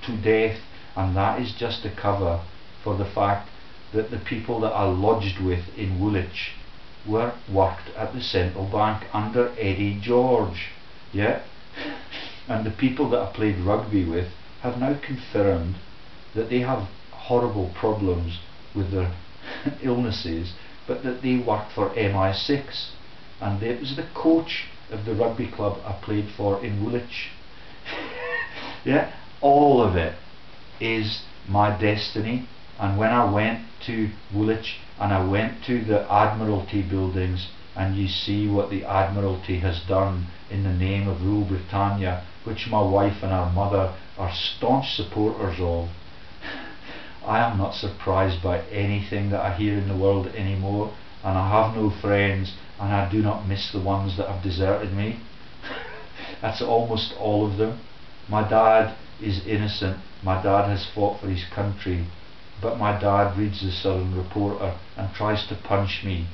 to death, and that is just a cover for the fact that the people that I lodged with in Woolwich were worked at the central bank under Eddie George. Yeah? And the people that I played rugby with have now confirmed that they have horrible problems with their illnesses, but that they worked for MI6. And it was the coach of the rugby club I played for in Woolwich. yeah? All of it is my destiny. And when I went to Woolwich and I went to the Admiralty buildings and you see what the Admiralty has done in the name of Rule Britannia, which my wife and our mother are staunch supporters of. I am not surprised by anything that I hear in the world anymore, and I have no friends, and I do not miss the ones that have deserted me. That's almost all of them. My dad is innocent. My dad has fought for his country but my dad reads the Southern Reporter and tries to punch me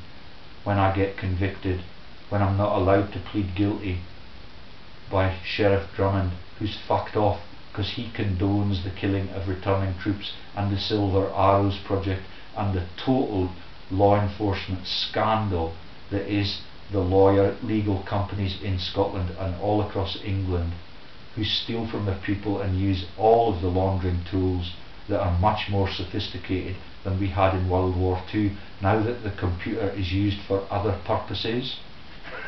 when I get convicted, when I'm not allowed to plead guilty by Sheriff Drummond, who's fucked off because he condones the killing of returning troops and the Silver Arrows Project and the total law enforcement scandal that is the lawyer legal companies in Scotland and all across England who steal from their people and use all of the laundering tools that are much more sophisticated than we had in World War II now that the computer is used for other purposes.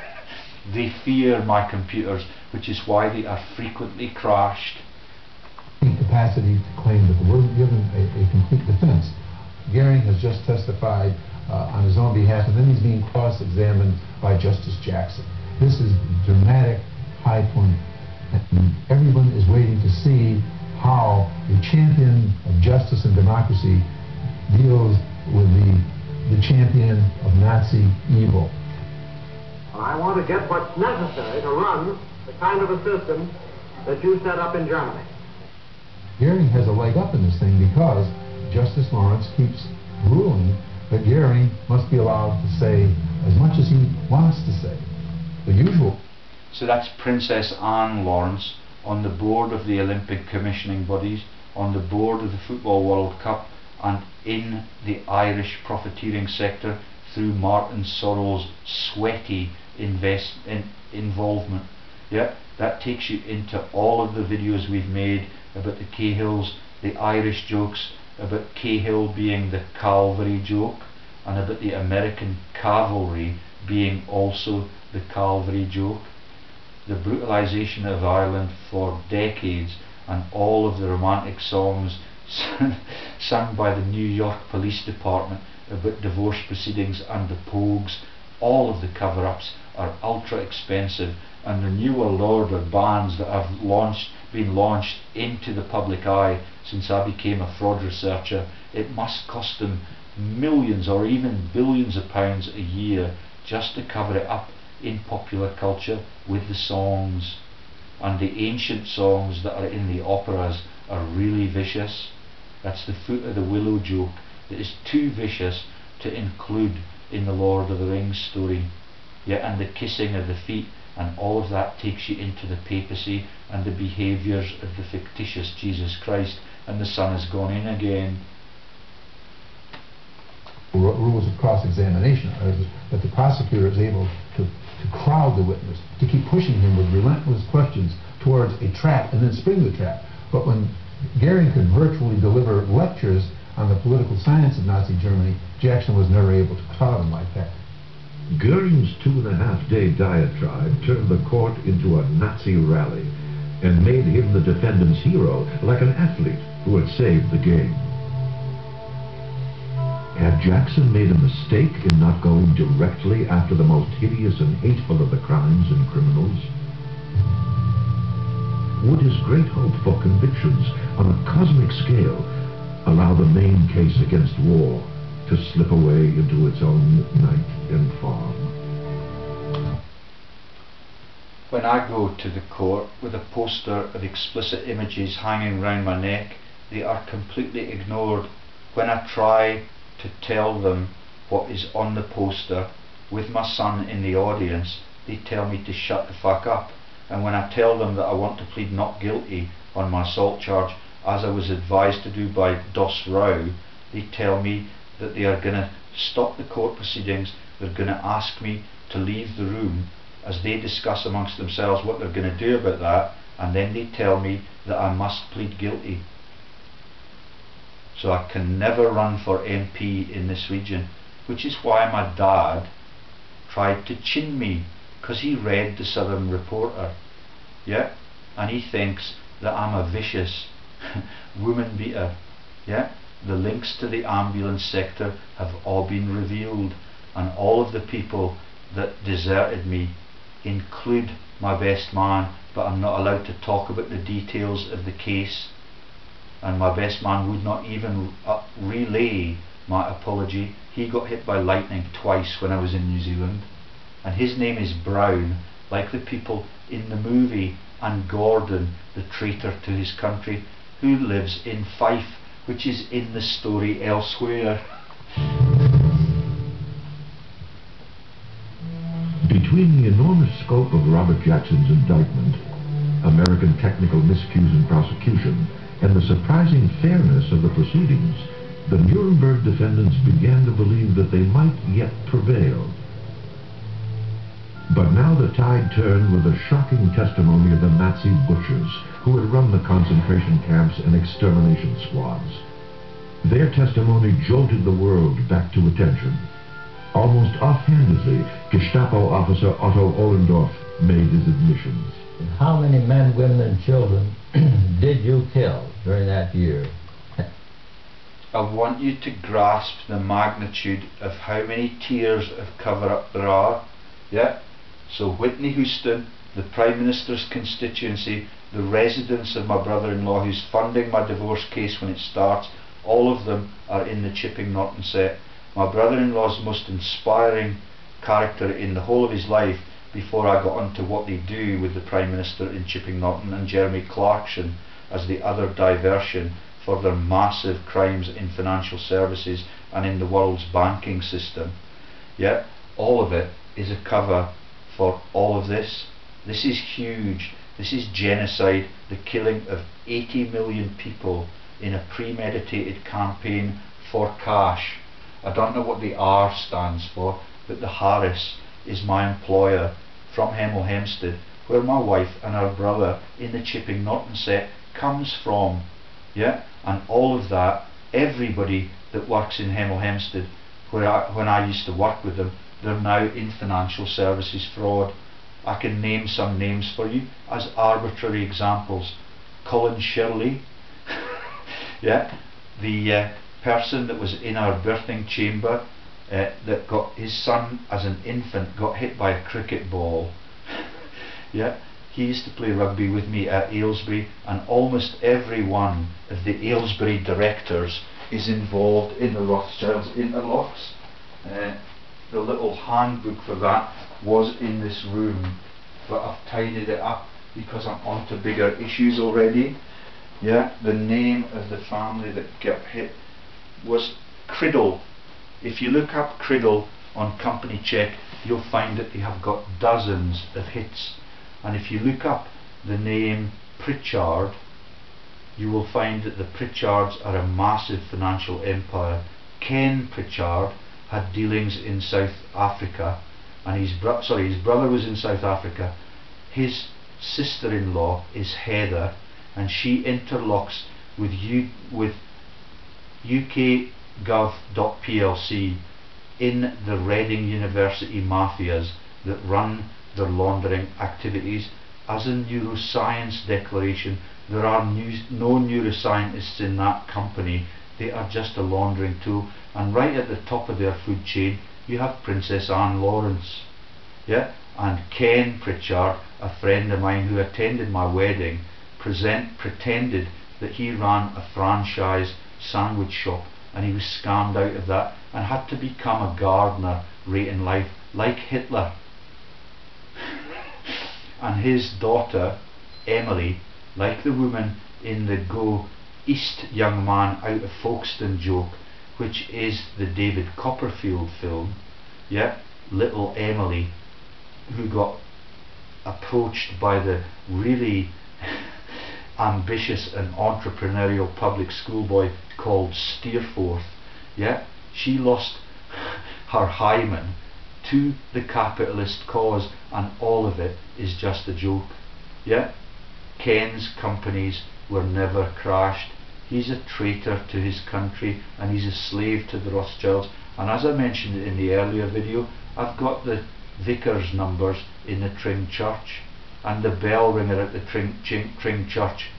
they fear my computers, which is why they are frequently crashed. Capacity to claim that we're given a, a complete defense. Goering has just testified uh, on his own behalf, and then he's being cross-examined by Justice Jackson. This is dramatic high point, and everyone is waiting to see how the champion of justice and democracy deals with the, the champion of Nazi evil. I want to get what's necessary to run the kind of a system that you set up in Germany. Goering has a leg up in this thing because Justice Lawrence keeps ruling that Goering must be allowed to say as much as he wants to say. The usual. So that's Princess Anne Lawrence on the board of the Olympic commissioning bodies, on the board of the Football World Cup, and in the Irish profiteering sector through Martin Sorrell's sweaty invest in involvement. Yeah, that takes you into all of the videos we've made about the Cahills, the Irish jokes, about Cahill being the cavalry joke, and about the American cavalry being also the cavalry joke. The brutalisation of Ireland for decades and all of the romantic songs sung by the New York Police Department about divorce proceedings and the Pogues, all of the cover-ups are ultra expensive and the New World Order bands that have launched, been launched into the public eye since I became a fraud researcher, it must cost them millions or even billions of pounds a year just to cover it up in popular culture with the songs. And the ancient songs that are in the operas are really vicious. That's the foot of the willow joke that is too vicious to include in the Lord of the Rings story. Yeah, and the kissing of the feet and all of that takes you into the papacy and the behaviours of the fictitious Jesus Christ and the sun has gone in again. Rules of cross-examination that the prosecutor is able to, to crowd the witness, to keep pushing him with relentless questions towards a trap and then spring the trap. But when Goering could virtually deliver lectures on the political science of Nazi Germany, Jackson was never able to crowd him like that. Goering's two and a half day diatribe turned the court into a Nazi rally and made him the defendant's hero, like an athlete who had saved the game. Had Jackson made a mistake in not going directly after the most hideous and hateful of the crimes and criminals? Would his great hope for convictions on a cosmic scale allow the main case against war to slip away into its own night and fog. When I go to the court with a poster of explicit images hanging round my neck, they are completely ignored. When I try to tell them what is on the poster with my son in the audience, they tell me to shut the fuck up. And when I tell them that I want to plead not guilty on my assault charge, as I was advised to do by Dos Rao, they tell me that they are going to stop the court proceedings, they're going to ask me to leave the room as they discuss amongst themselves what they're going to do about that, and then they tell me that I must plead guilty. So I can never run for MP in this region, which is why my dad tried to chin me, because he read the Southern Reporter, yeah, and he thinks that I'm a vicious woman beater, yeah, the links to the ambulance sector have all been revealed and all of the people that deserted me include my best man but I'm not allowed to talk about the details of the case and my best man would not even uh, relay my apology he got hit by lightning twice when I was in New Zealand and his name is Brown like the people in the movie and Gordon the traitor to his country who lives in Fife which is in the story elsewhere. Between the enormous scope of Robert Jackson's indictment, American technical miscues in prosecution and the surprising fairness of the proceedings, the Nuremberg defendants began to believe that they might yet prevail. But now the tide turned with the shocking testimony of the Nazi butchers who had run the concentration camps and extermination squads. Their testimony jolted the world back to attention. Almost offhandedly, Gestapo officer Otto Ohlendorf made his admissions. How many men, women, and children did you kill during that year? I want you to grasp the magnitude of how many tiers of cover-up there are. Yeah? So Whitney Houston, the Prime Minister's constituency, the residence of my brother-in-law who's funding my divorce case when it starts, all of them are in the Chipping Norton set. My brother-in-law's most inspiring character in the whole of his life before I got on to what they do with the Prime Minister in Chipping Norton and Jeremy Clarkson as the other diversion for their massive crimes in financial services and in the world's banking system. Yeah, all of it is a cover for all of this. This is huge. This is genocide, the killing of 80 million people in a premeditated campaign for cash. I don't know what the R stands for, but the Harris is my employer from Hemel Hempstead, where my wife and our brother in the Chipping Norton set comes from. Yeah, and all of that, everybody that works in Hemel Hempstead, where I, when I used to work with them, they're now in financial services fraud. I can name some names for you as arbitrary examples. Colin Shirley, yeah, the uh, person that was in our birthing chamber uh, that got his son as an infant got hit by a cricket ball. yeah, he used to play rugby with me at Aylesbury, and almost every one of the Aylesbury directors is involved in the Rothschilds interlocks. Uh, the little handbook for that was in this room, but I've tidied it up because I'm onto bigger issues already. Yeah, the name of the family that got hit was Criddle. If you look up Criddle on Company Check, you'll find that they have got dozens of hits. And if you look up the name Pritchard, you will find that the Pritchards are a massive financial empire. Ken Pritchard had dealings in South Africa, and his bro- sorry, his brother was in South Africa. His sister-in-law is Heather, and she interlocks with U- with UKGov.plc in the Reading University mafias that run their laundering activities. As a neuroscience declaration, there are no neuroscientists in that company. They are just a laundering tool. And right at the top of their food chain, you have Princess Anne Lawrence. Yeah? And Ken Pritchard, a friend of mine who attended my wedding, present, pretended that he ran a franchise sandwich shop and he was scammed out of that and had to become a gardener late in life like Hitler. And his daughter Emily like the woman in the Go East Young Man Out of Folkestone joke which is the David Copperfield film yeah little Emily who got approached by the really ambitious and entrepreneurial public schoolboy called Steerforth. Yeah, she lost her hymen to the capitalist cause, and all of it is just a joke. Yeah, Ken's companies were never crashed. He's a traitor to his country and he's a slave to the Rothschilds. And as I mentioned in the earlier video, I've got the vicar's numbers in the Tring Church and the bell ringer at the Tring, Tring Church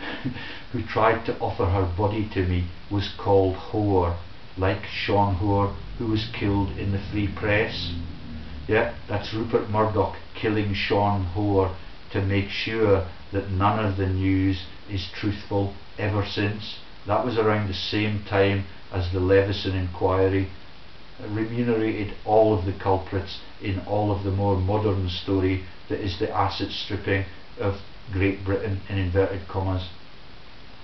who tried to offer her body to me was called Hoare, like Sean Hoare, who was killed in the Free Press. Yeah, that's Rupert Murdoch killing Sean Hoare to make sure that none of the news is truthful ever since. That was around the same time as the Leveson inquiry remunerated all of the culprits in all of the more modern story that is the asset stripping of Great Britain in inverted commas.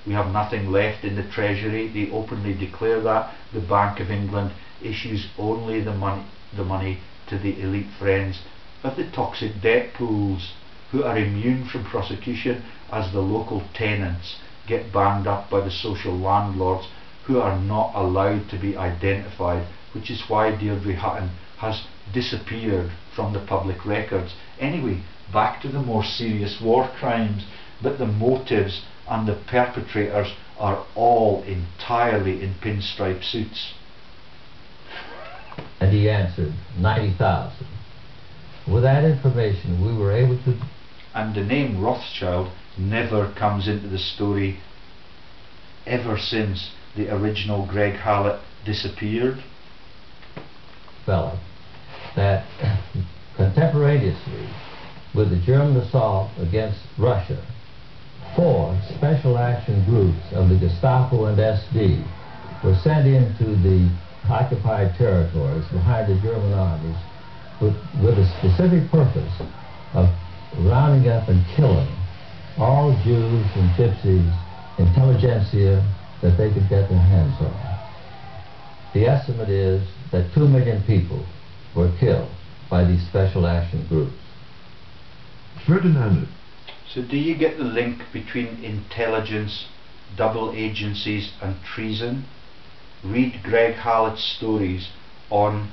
We have nothing left in the Treasury. They openly declare that. The Bank of England issues only the money, the money to the elite friends of the toxic debt pools. who are immune from prosecution as the local tenants get banged up by the social landlords who are not allowed to be identified, which is why Deirdre Hutton has disappeared from the public records. Anyway, back to the more serious war crimes, but the motives and the perpetrators are all entirely in pinstripe suits. And he answered, 90,000. With that information, we were able to... And the name Rothschild never comes into the story ever since the original Greg Hallett disappeared. Fellow, that contemporaneously with the German assault against Russia, four special action groups of the Gestapo and SD were sent into the occupied territories behind the German armies with, with a specific purpose of rounding up and killing all Jews and gypsies, intelligentsia that they could get their hands on. The estimate is that two million people were killed by these special action groups. Ferdinand, So do you get the link between intelligence, double agencies and treason? Read Greg Hallett's stories on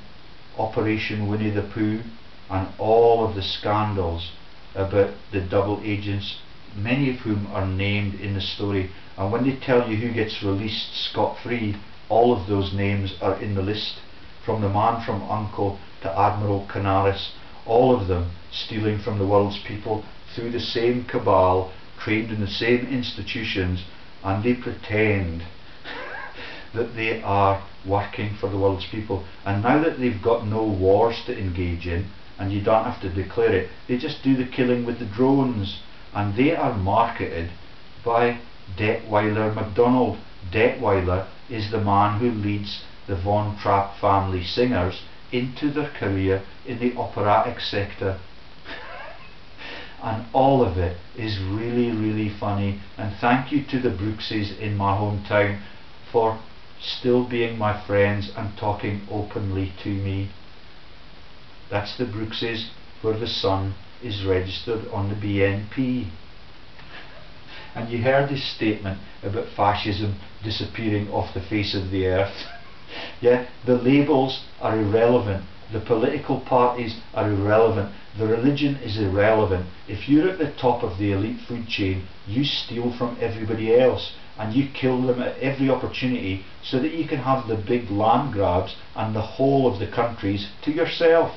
Operation Winnie the Pooh and all of the scandals about the double agents, many of whom are named in the story. And when they tell you who gets released scot-free, all of those names are in the list. From the man from Uncle to Admiral Canaris, all of them stealing from the world's people through the same cabal, trained in the same institutions, and they pretend that they are working for the world's people. And now that they've got no wars to engage in, and you don't have to declare it, they just do the killing with the drones. And they are marketed by Detweiler MacDonald. Detweiler is the man who leads the Von Trapp family singers into their career in the operatic sector. and all of it is really, really funny. And thank you to the Brookses in my hometown for still being my friends and talking openly to me. That's the Brookses where the son is registered on the BNP. And you heard his statement about fascism disappearing off the face of the earth. yeah, the labels are irrelevant. The political parties are irrelevant. The religion is irrelevant. If you're at the top of the elite food chain, you steal from everybody else and you kill them at every opportunity so that you can have the big land grabs and the whole of the countries to yourself.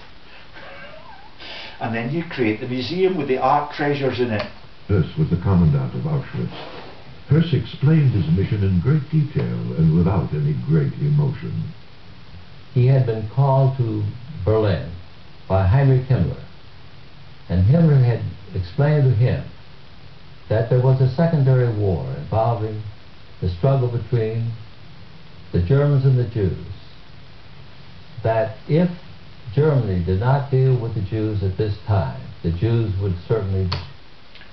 and then you create the museum with the art treasures in it. This was the commandant of Auschwitz. Höss explained his mission in great detail and without any great emotion. He had been called to Berlin by Heinrich Himmler, and Himmler had explained to him that there was a secondary war involving the struggle between the Germans and the Jews. That if Germany did not deal with the Jews at this time, the Jews would certainly.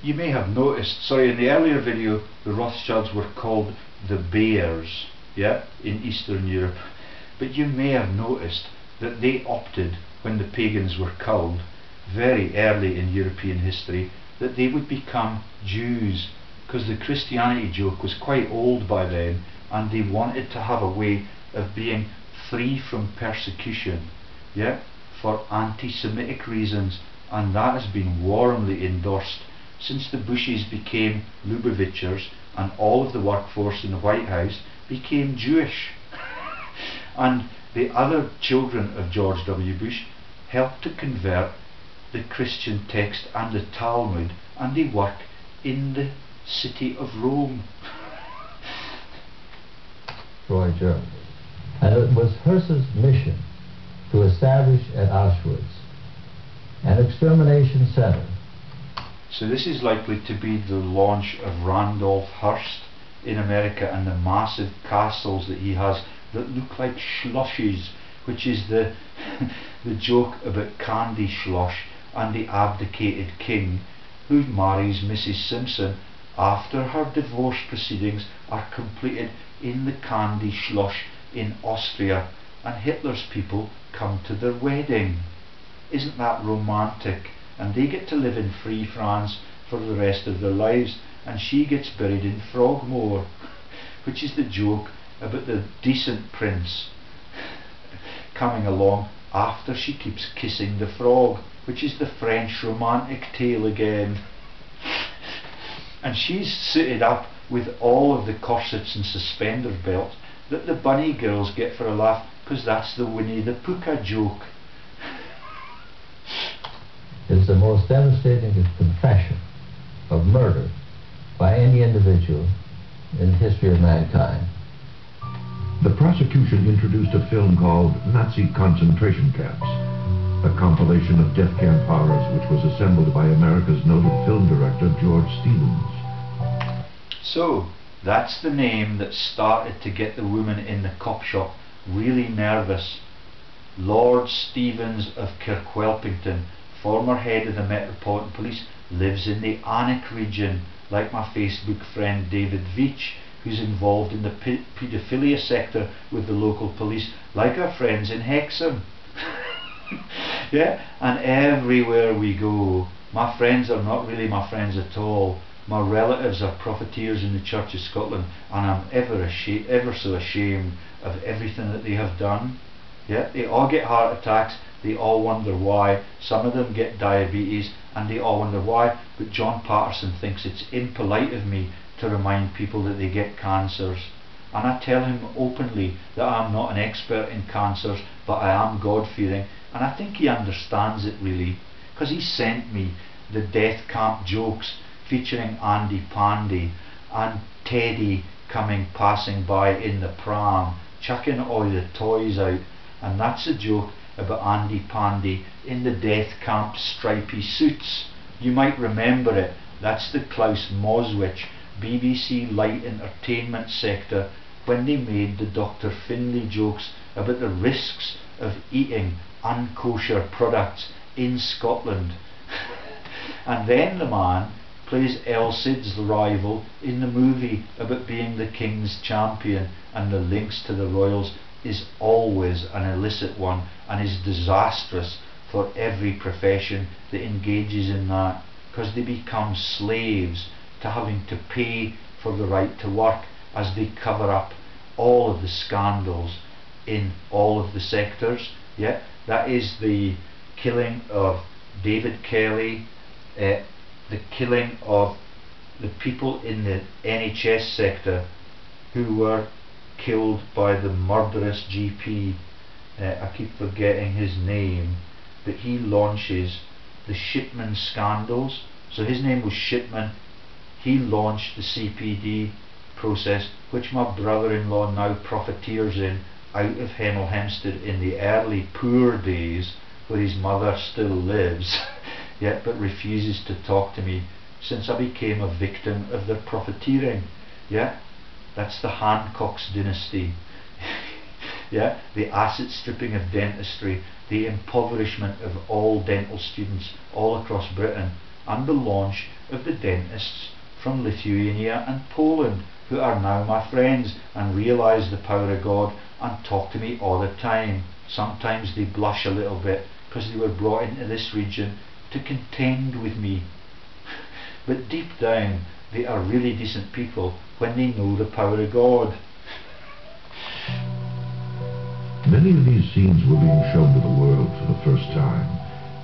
You may have noticed, sorry, in the earlier video, the Rothschilds were called the Bears, yeah, in Eastern Europe. But you may have noticed that they opted, when the pagans were culled, very early in European history, that they would become Jews because the Christianity joke was quite old by then and they wanted to have a way of being free from persecution yeah for anti-Semitic reasons and that has been warmly endorsed since the Bushes became Lubavitchers and all of the workforce in the White House became Jewish and the other children of George W. Bush helped to convert the Christian text and the Talmud and they work in the city of Rome. Germany. And it was Höss's mission to establish at Auschwitz an extermination center. So this is likely to be the launch of Randolph Hearst in America and the massive castles that he has that look like slushes, which is the the joke about candy slush and the abdicated king who marries Mrs. Simpson after her divorce proceedings are completed in the candy slush in Austria and Hitler's people come to their wedding. Isn't that romantic? And they get to live in free France for the rest of their lives and she gets buried in Frogmore which is the joke about the decent prince coming along after she keeps kissing the frog which is the French romantic tale again and she's suited up with all of the corsets and suspender belts that the bunny girls get for a laugh because that's the Winnie the Pooh joke. It's the most devastating confession of murder by any individual in the history of mankind. The prosecution introduced a film called Nazi Concentration Camps, a compilation of death camp horrors which was assembled by America's noted film director George Stevens. So, that's the name that started to get the woman in the cop shop really nervous. Lord Stevens of Kirkwhelpington, former head of the Metropolitan Police, lives in the Alnwick region, like my Facebook friend David Veitch, who's involved in the paedophilia sector with the local police, like our friends in Hexham. yeah, and everywhere we go, my friends are not really my friends at all. My relatives are profiteers in the Church of Scotland, and I'm ever, ever so ashamed of everything that they have done. Yeah, they all get heart attacks, they all wonder why. Some of them get diabetes, and they all wonder why. But John Patterson thinks it's impolite of me to remind people that they get cancers. And I tell him openly that I'm not an expert in cancers, but I am God fearing. And I think he understands it really, because he sent me the death camp jokes featuring Andy Pandy and Teddy coming passing by in the pram, chucking all the toys out. And that's a joke about Andy Pandy in the death camp stripy suits. You might remember it. That's the Klaus Moswich BBC light entertainment sector when they made the Dr. Finlay jokes about the risks of eating unkosher products in Scotland. and then the man plays El Cid's rival in the movie about being the king's champion and the links to the royals is always an illicit one and is disastrous for every profession that engages in that because they become slaves to having to pay for the right to work as they cover up all of the scandals in all of the sectors. Yeah that is the killing of David Kelly uh, the killing of the people in the NHS sector who were killed by the murderous GP. Uh, I keep forgetting his name, but he launches the Shipman scandals. So his name was Shipman. He launched the CPD process, which my brother-in-law now profiteers in out of Hemel Hempstead in the early poor days where his mother still lives. yet but refuses to talk to me since I became a victim of their profiteering. Yeah, that's the Hancocks dynasty. yeah, the asset stripping of dentistry, the impoverishment of all dental students all across Britain, and the launch of the dentists from Lithuania and Poland who are now my friends and realise the power of God and talk to me all the time. Sometimes they blush a little bit because they were brought into this region to contend with me. But deep down, they are really decent people when they know the power of God. Many of these scenes were being shown to the world for the first time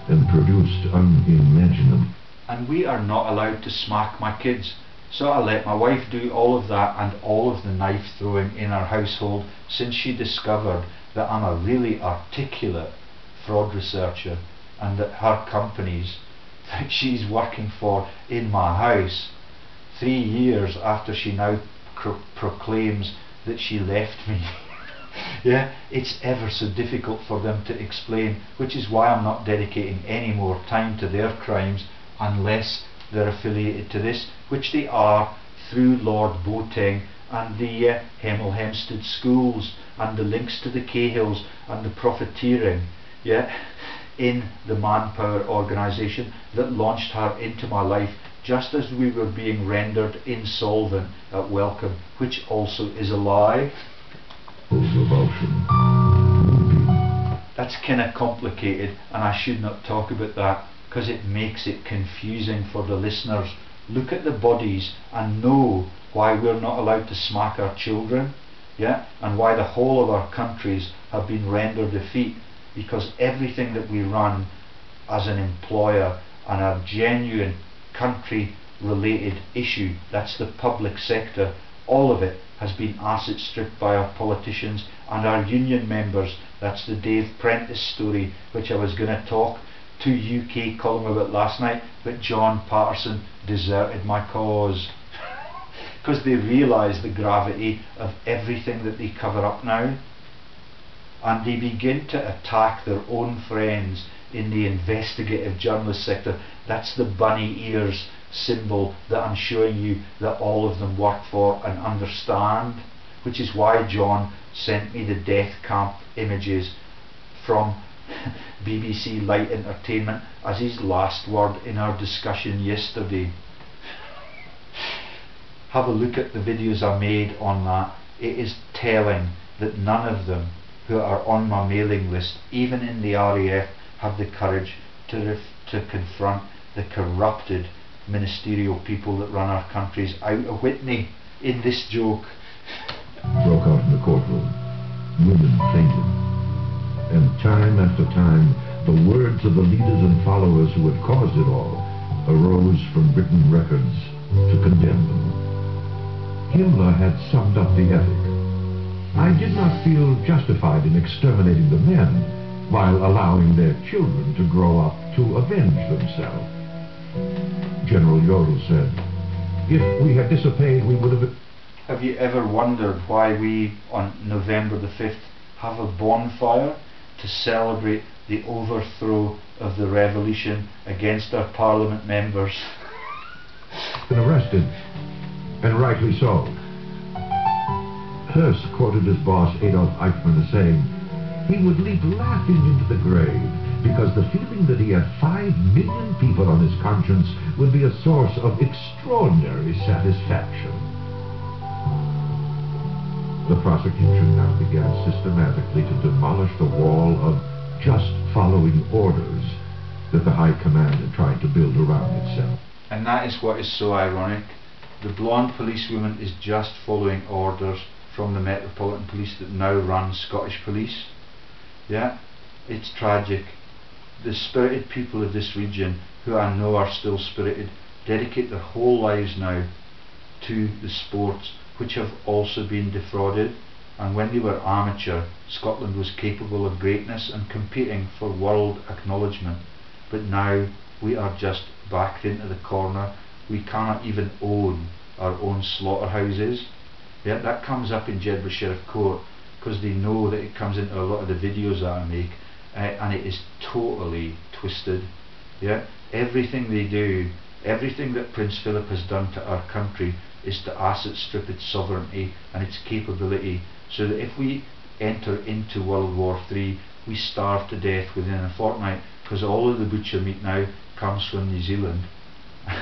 and produced unimaginable. And we are not allowed to smack my kids. So I let my wife do all of that and all of the knife throwing in our household since she discovered that I'm a really articulate fraud researcher and that her companies that she's working for in my house three years after she now proclaims that she left me. Yeah it's ever so difficult for them to explain which is why I'm not dedicating any more time to their crimes unless they're affiliated to this which they are through Lord Boateng and the uh, Hemel Hempstead schools and the links to the Cahills and the profiteering yeah in the manpower organisation that launched her into my life just as we were being rendered insolvent at Wellcome, which also is a lie. That's kind of complicated and I should not talk about that. because it makes it confusing for the listeners. Look at the bodies and know why we're not allowed to smack our children, yeah, and why the whole of our countries have been rendered defeat because everything that we run as an employer and a genuine country related issue, that's the public sector, all of it has been asset stripped by our politicians and our union members. That's the Dave Prentis story, which I was going to talk to UK column about last night, but John Patterson deserted my cause. Because they realise the gravity of everything that they cover up now. And they begin to attack their own friends in the investigative journalist sector. That's the bunny ears symbol that I'm showing you that all of them work for and understand. Which is why John sent me the death camp images from BBC Light Entertainment as his last word in our discussion yesterday. Have a look at the videos I made on that. It is telling that none of them who are on my mailing list, even in the RAF, have the courage to, to confront the corrupted ministerial people that run our countries out of Witney in this joke. Broke out in the courtroom. Women fainted and time after time the words of the leaders and followers who had caused it all arose from written records to condemn them. Himmler had summed up the ethic. I did not feel justified in exterminating the men while allowing their children to grow up to avenge themselves. General Jodl said, if we had disobeyed, we would have... Have you ever wondered why we, on November the 5th, have a bonfire to celebrate the overthrow of the revolution against our parliament members. Been arrested, and rightly so. Hearst quoted his boss Adolf Eichmann as saying, he would leap laughing into the grave because the feeling that he had five million people on his conscience would be a source of extraordinary satisfaction. The prosecution now began systematically to demolish the wall of just following orders that the High Command had tried to build around itself. And that is what is so ironic. The blonde policewoman is just following orders from the Metropolitan Police that now run Scottish Police. Yeah, it's tragic. The spirited people of this region, who I know are still spirited, dedicate their whole lives now to the sports which have also been defrauded. And when they were amateur Scotland was capable of greatness and competing for world acknowledgement. But now we are just backed into the corner. We cannot even own our own slaughterhouses. Yeah, that comes up in Jedburgh Sheriff Court because they know that it comes into a lot of the videos that I make uh, and it is totally twisted. Yeah? Everything they do everything that Prince Philip has done to our country is to asset strip its sovereignty and its capability so that if we enter into World War III we starve to death within a fortnight because all of the butcher meat now comes from New Zealand.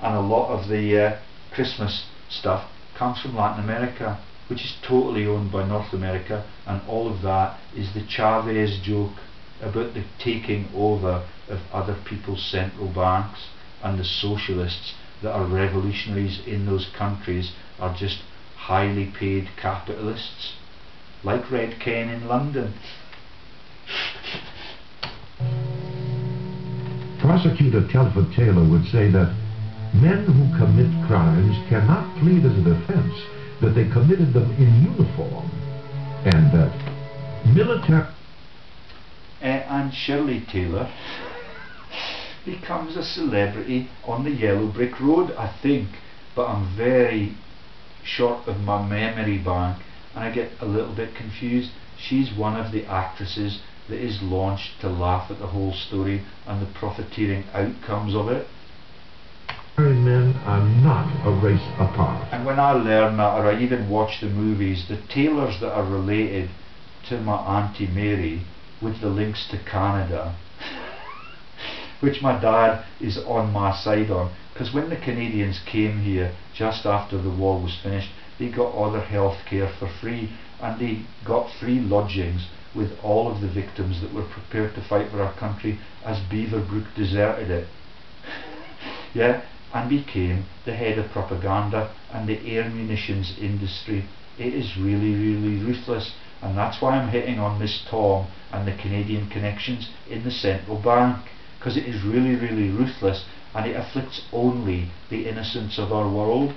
And a lot of the uh, Christmas stuff comes from Latin America which is totally owned by North America and all of that is the Chavez joke about the taking over of other people's central banks and the socialists that are revolutionaries in those countries are just highly paid capitalists, like Red Ken in London. Prosecutor Telford Taylor would say that men who commit crimes cannot plead as a defense that they committed them in uniform and that military... Uh, and Shirley Taylor becomes a celebrity on the yellow brick road, I think. But I'm very short of my memory bank and I get a little bit confused. She's one of the actresses that is launched to laugh at the whole story and the profiteering outcomes of it. Men are not a race apart. And when I learn that, or I even watch the movies, the tailors that are related to my Auntie Mary with the links to Canada which my dad is on my side on. Because when the Canadians came here just after the war was finished, they got all their health care for free and they got free lodgings with all of the victims that were prepared to fight for our country as Beaverbrook deserted it. yeah, and became the head of propaganda and the air munitions industry. It is really, really ruthless, and that's why I'm hitting on Miss Thom and the Canadian connections in the central bank, because it is really, really ruthless and it afflicts only the innocents of our world.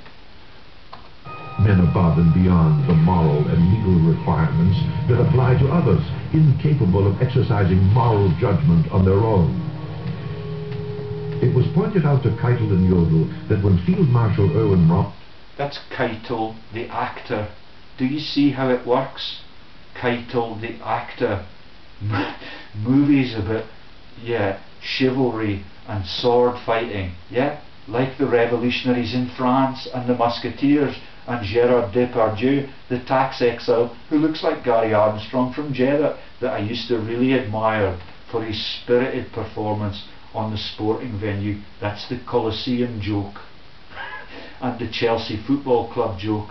Men above and beyond the moral and legal requirements that apply to others, incapable of exercising moral judgment on their own. It was pointed out to Keitel and Jodl that when Field Marshal Erwin Rommel... That's Keitel, the actor. Do you see how it works? Keitel, the actor. Movies about, yeah, chivalry and sword fighting, yeah? Like the revolutionaries in France and the musketeers and Gerard Depardieu, the tax exile, who looks like Gary Armstrong from Jeddah, that I used to really admire for his spirited performance on the sporting venue. That's the Colosseum joke. and the Chelsea Football Club joke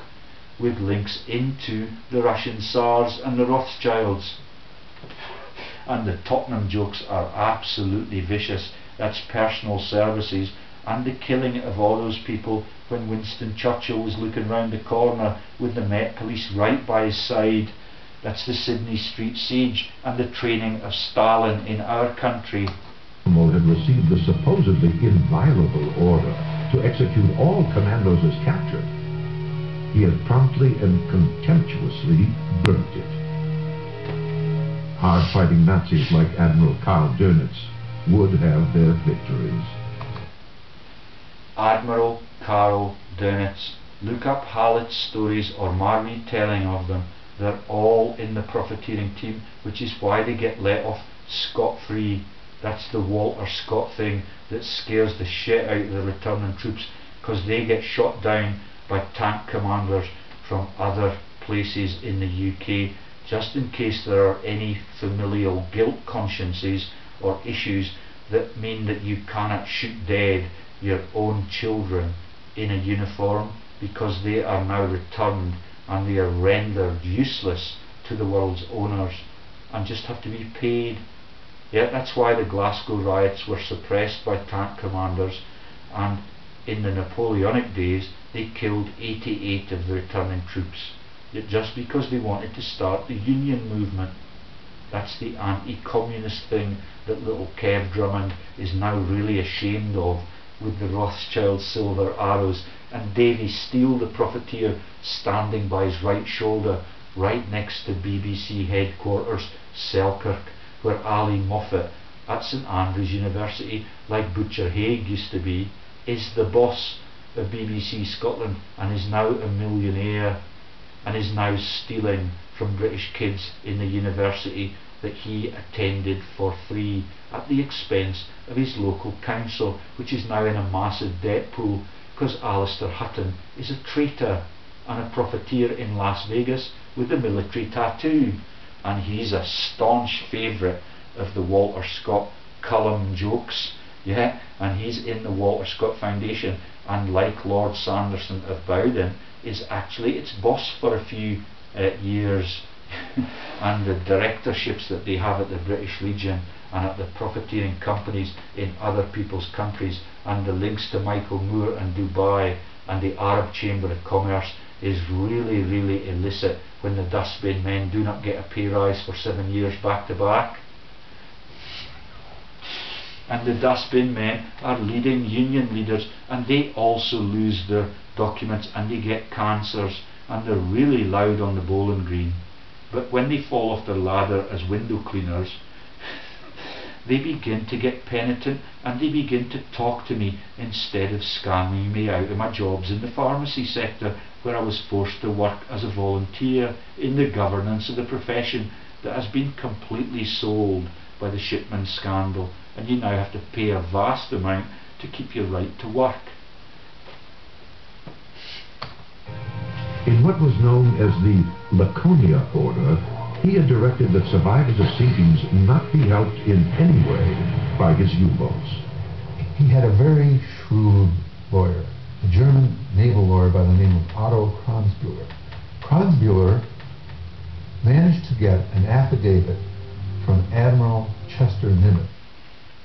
with links into the Russian Tsars and the Rothschilds. And the Tottenham jokes are absolutely vicious. That's personal services and the killing of all those people when Winston Churchill was looking round the corner with the Met Police right by his side. That's the Sydney Street siege and the training of Stalin in our country. Had received the supposedly inviolable order to execute all commandos as captured. He had promptly and contemptuously burnt it. Hard-fighting Nazis like Admiral Karl Dönitz would have their victories. Admiral Karl Dönitz. Look up Hallett's stories or my telling of them. They're all in the profiteering team, which is why they get let off scot-free. That's the Walter Scott thing that scares the shit out of the returning troops because they get shot down by tank commanders from other places in the UK just in case there are any familial guilt consciences or issues that mean that you cannot shoot dead your own children in a uniform because they are now returned and they are rendered useless to the world's owners and just have to be paid. Yeah, that's why the Glasgow riots were suppressed by tank commanders and in the Napoleonic days they killed 88 of the returning troops Yet just because they wanted to start the union movement. That's the anti-communist thing that little Kev Drummond is now really ashamed of with the Rothschild silver arrows and Davy Steele the profiteer standing by his right shoulder right next to BBC headquarters Selkirk where Ali Moffat at St Andrews University like Butcher Haig used to be is the boss of BBC Scotland and is now a millionaire and is now stealing from British kids in the university that he attended for free at the expense of his local council, which is now in a massive debt pool because Alistair Hutton is a traitor and a profiteer in Las Vegas with a military tattoo. And he's a staunch favourite of the Walter Scott Cullum jokes. Yeah, and he's in the Walter Scott Foundation, and like Lord Sanderson of Bowden, is actually its boss for a few uh, years. and the directorships that they have at the British Legion and at the profiteering companies in other people's countries and the links to Michael Moore and Dubai and the Arab Chamber of Commerce is really, really illicit when the dustbin men do not get a pay rise for seven years back to back. And the dustbin men are leading union leaders and they also lose their documents and they get cancers and they're really loud on the bowling green. But when they fall off their ladder as window cleaners, they begin to get penitent and they begin to talk to me instead of scamming me out of my jobs in the pharmacy sector where I was forced to work as a volunteer in the governance of the profession that has been completely sold by the Shipman scandal and you now have to pay a vast amount to keep your right to work. In what was known as the Laconia Order, he had directed that survivors of sinkings not be helped in any way by his U-boats. He had a very shrewd lawyer, a German naval lawyer by the name of Otto Kranzbühler. Kranzbühler managed to get an affidavit from Admiral Chester Nimitz.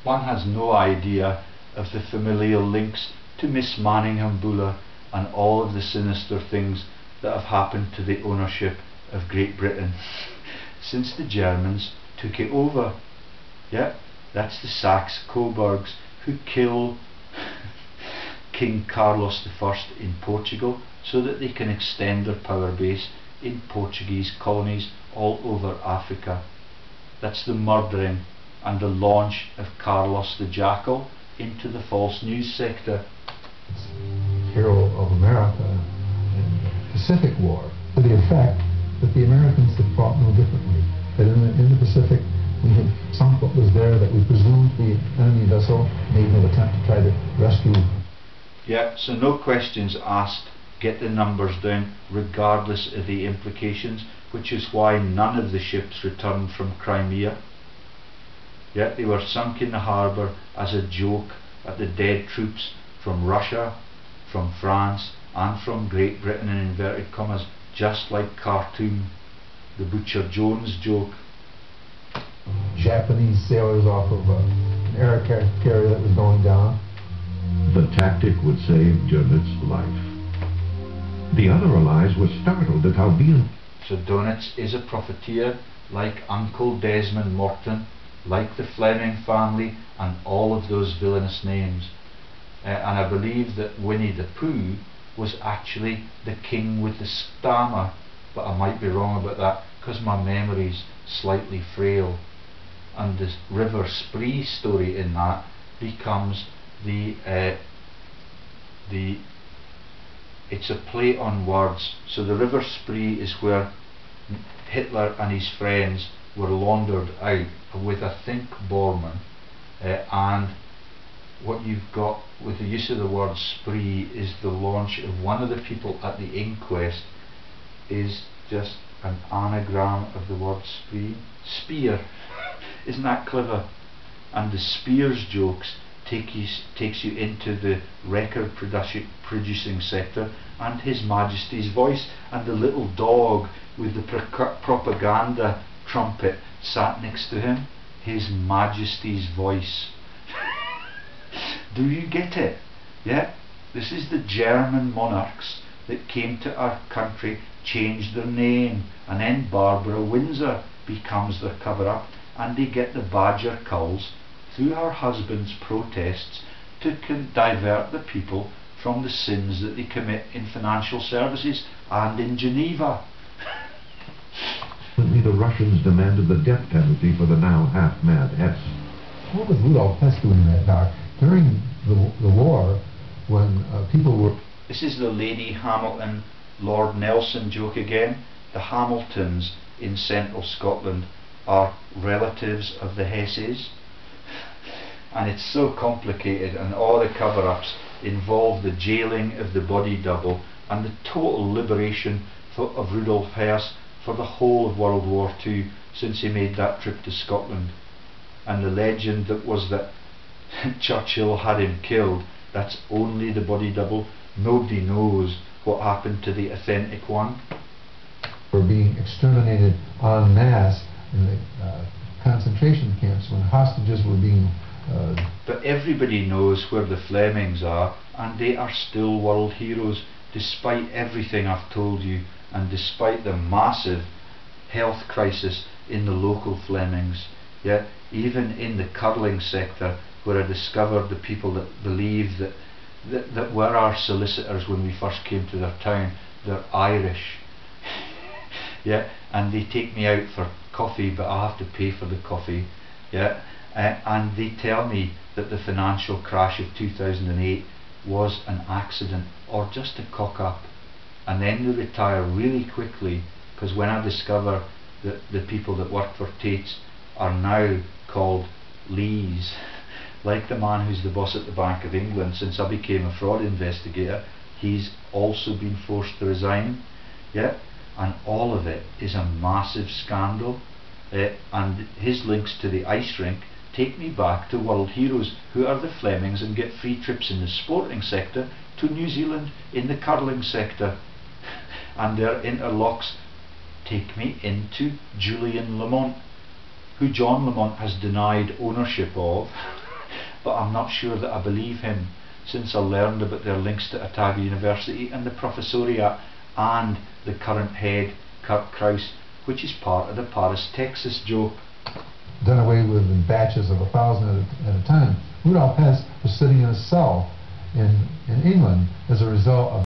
One has no idea of the familial links to Miss Manningham Buller and all of the sinister things that have happened to the ownership of Great Britain since the Germans took it over. Yeah, that's the Saxe-Coburgs who kill King Carlos I in Portugal so that they can extend their power base in Portuguese colonies all over Africa. That's the murdering and the launch of Carlos the Jackal into the false news sector. Hero of America in the Pacific War to the effect that the Americans had fought no differently. That in the, in the Pacific we had sunk what was there that we presumed the enemy vessel made no attempt to try to rescue. Yeah, so no questions asked, get the numbers down regardless of the implications, which is why none of the ships returned from Crimea. Yet they were sunk in the harbour as a joke at the dead troops from Russia, from France, and from Great Britain in inverted commas, just like Khartoum, the Butcher Jones joke. Japanese sailors off of an air carrier that was going down. The tactic would save Dönitz' life. The other allies were startled at how being... So Dönitz is a profiteer like Uncle Desmond Morton, like the Fleming family and all of those villainous names. Uh, and I believe that Winnie the Pooh was actually the king with the stammer, but I might be wrong about that because my memory's slightly frail. And the River Spree story in that becomes the uh, the it's a play on words. So the River Spree is where Hitler and his friends were laundered out with I think Bormann uh, and what you've got with the use of the word spree is the launch of one of the people at the inquest is just an anagram of the word spree. Spear. Isn't that clever? And the Spears jokes take you, takes you into the record production, producing sector and His Majesty's voice and the little dog with the pro propaganda trumpet sat next to him. His Majesty's voice. Do you get it? Yeah? This is the German monarchs that came to our country, changed their name, and then Barbara Windsor becomes their cover up, and they get the badger culls through her husband's protests to divert the people from the sins that they commit in financial services and in Geneva. the Russians demanded the death penalty for the now half-mad Hess. What was Rudolf Hess doing in that dock? During the, the war, when uh, people were... This is the Lady Hamilton, Lord Nelson joke again. The Hamiltons in central Scotland are relatives of the Hesses. And it's so complicated and all the cover-ups involve the jailing of the body double and the total liberation of Rudolf Hess for the whole of World War II since he made that trip to Scotland. And the legend that was that Churchill had him killed, that's only the body double. Nobody knows what happened to the authentic one. Were being exterminated en masse in the uh, concentration camps when hostages were being uh, but everybody knows where the Flemings are and they are still world heroes despite everything I've told you and despite the massive health crisis in the local Flemings, yet even in the curling sector where I discovered the people that believe that, that, that were our solicitors when we first came to their town, they're Irish. yeah, and they take me out for coffee, but I have to pay for the coffee. Yeah, uh, and they tell me that the financial crash of 2008 was an accident or just a cock up and then they retire really quickly because when I discover that the people that work for Tate's are now called Lees like the man who's the boss at the Bank of England since I became a fraud investigator he's also been forced to resign. Yeah and all of it is a massive scandal. Uh, and his links to the ice rink take me back to world heroes who are the Flemings and get free trips in the sporting sector to New Zealand in the curling sector and their interlocks take me into Julian Lamont, who John Lamont has denied ownership of, but I'm not sure that I believe him since I learned about their links to Otago University and the professoriate and the current head, Kurt Kraus, which is part of the Paris, Texas joke. Done away with in batches of a thousand at a, at a time. Rudolf Hess was sitting in a cell in, in England as a result of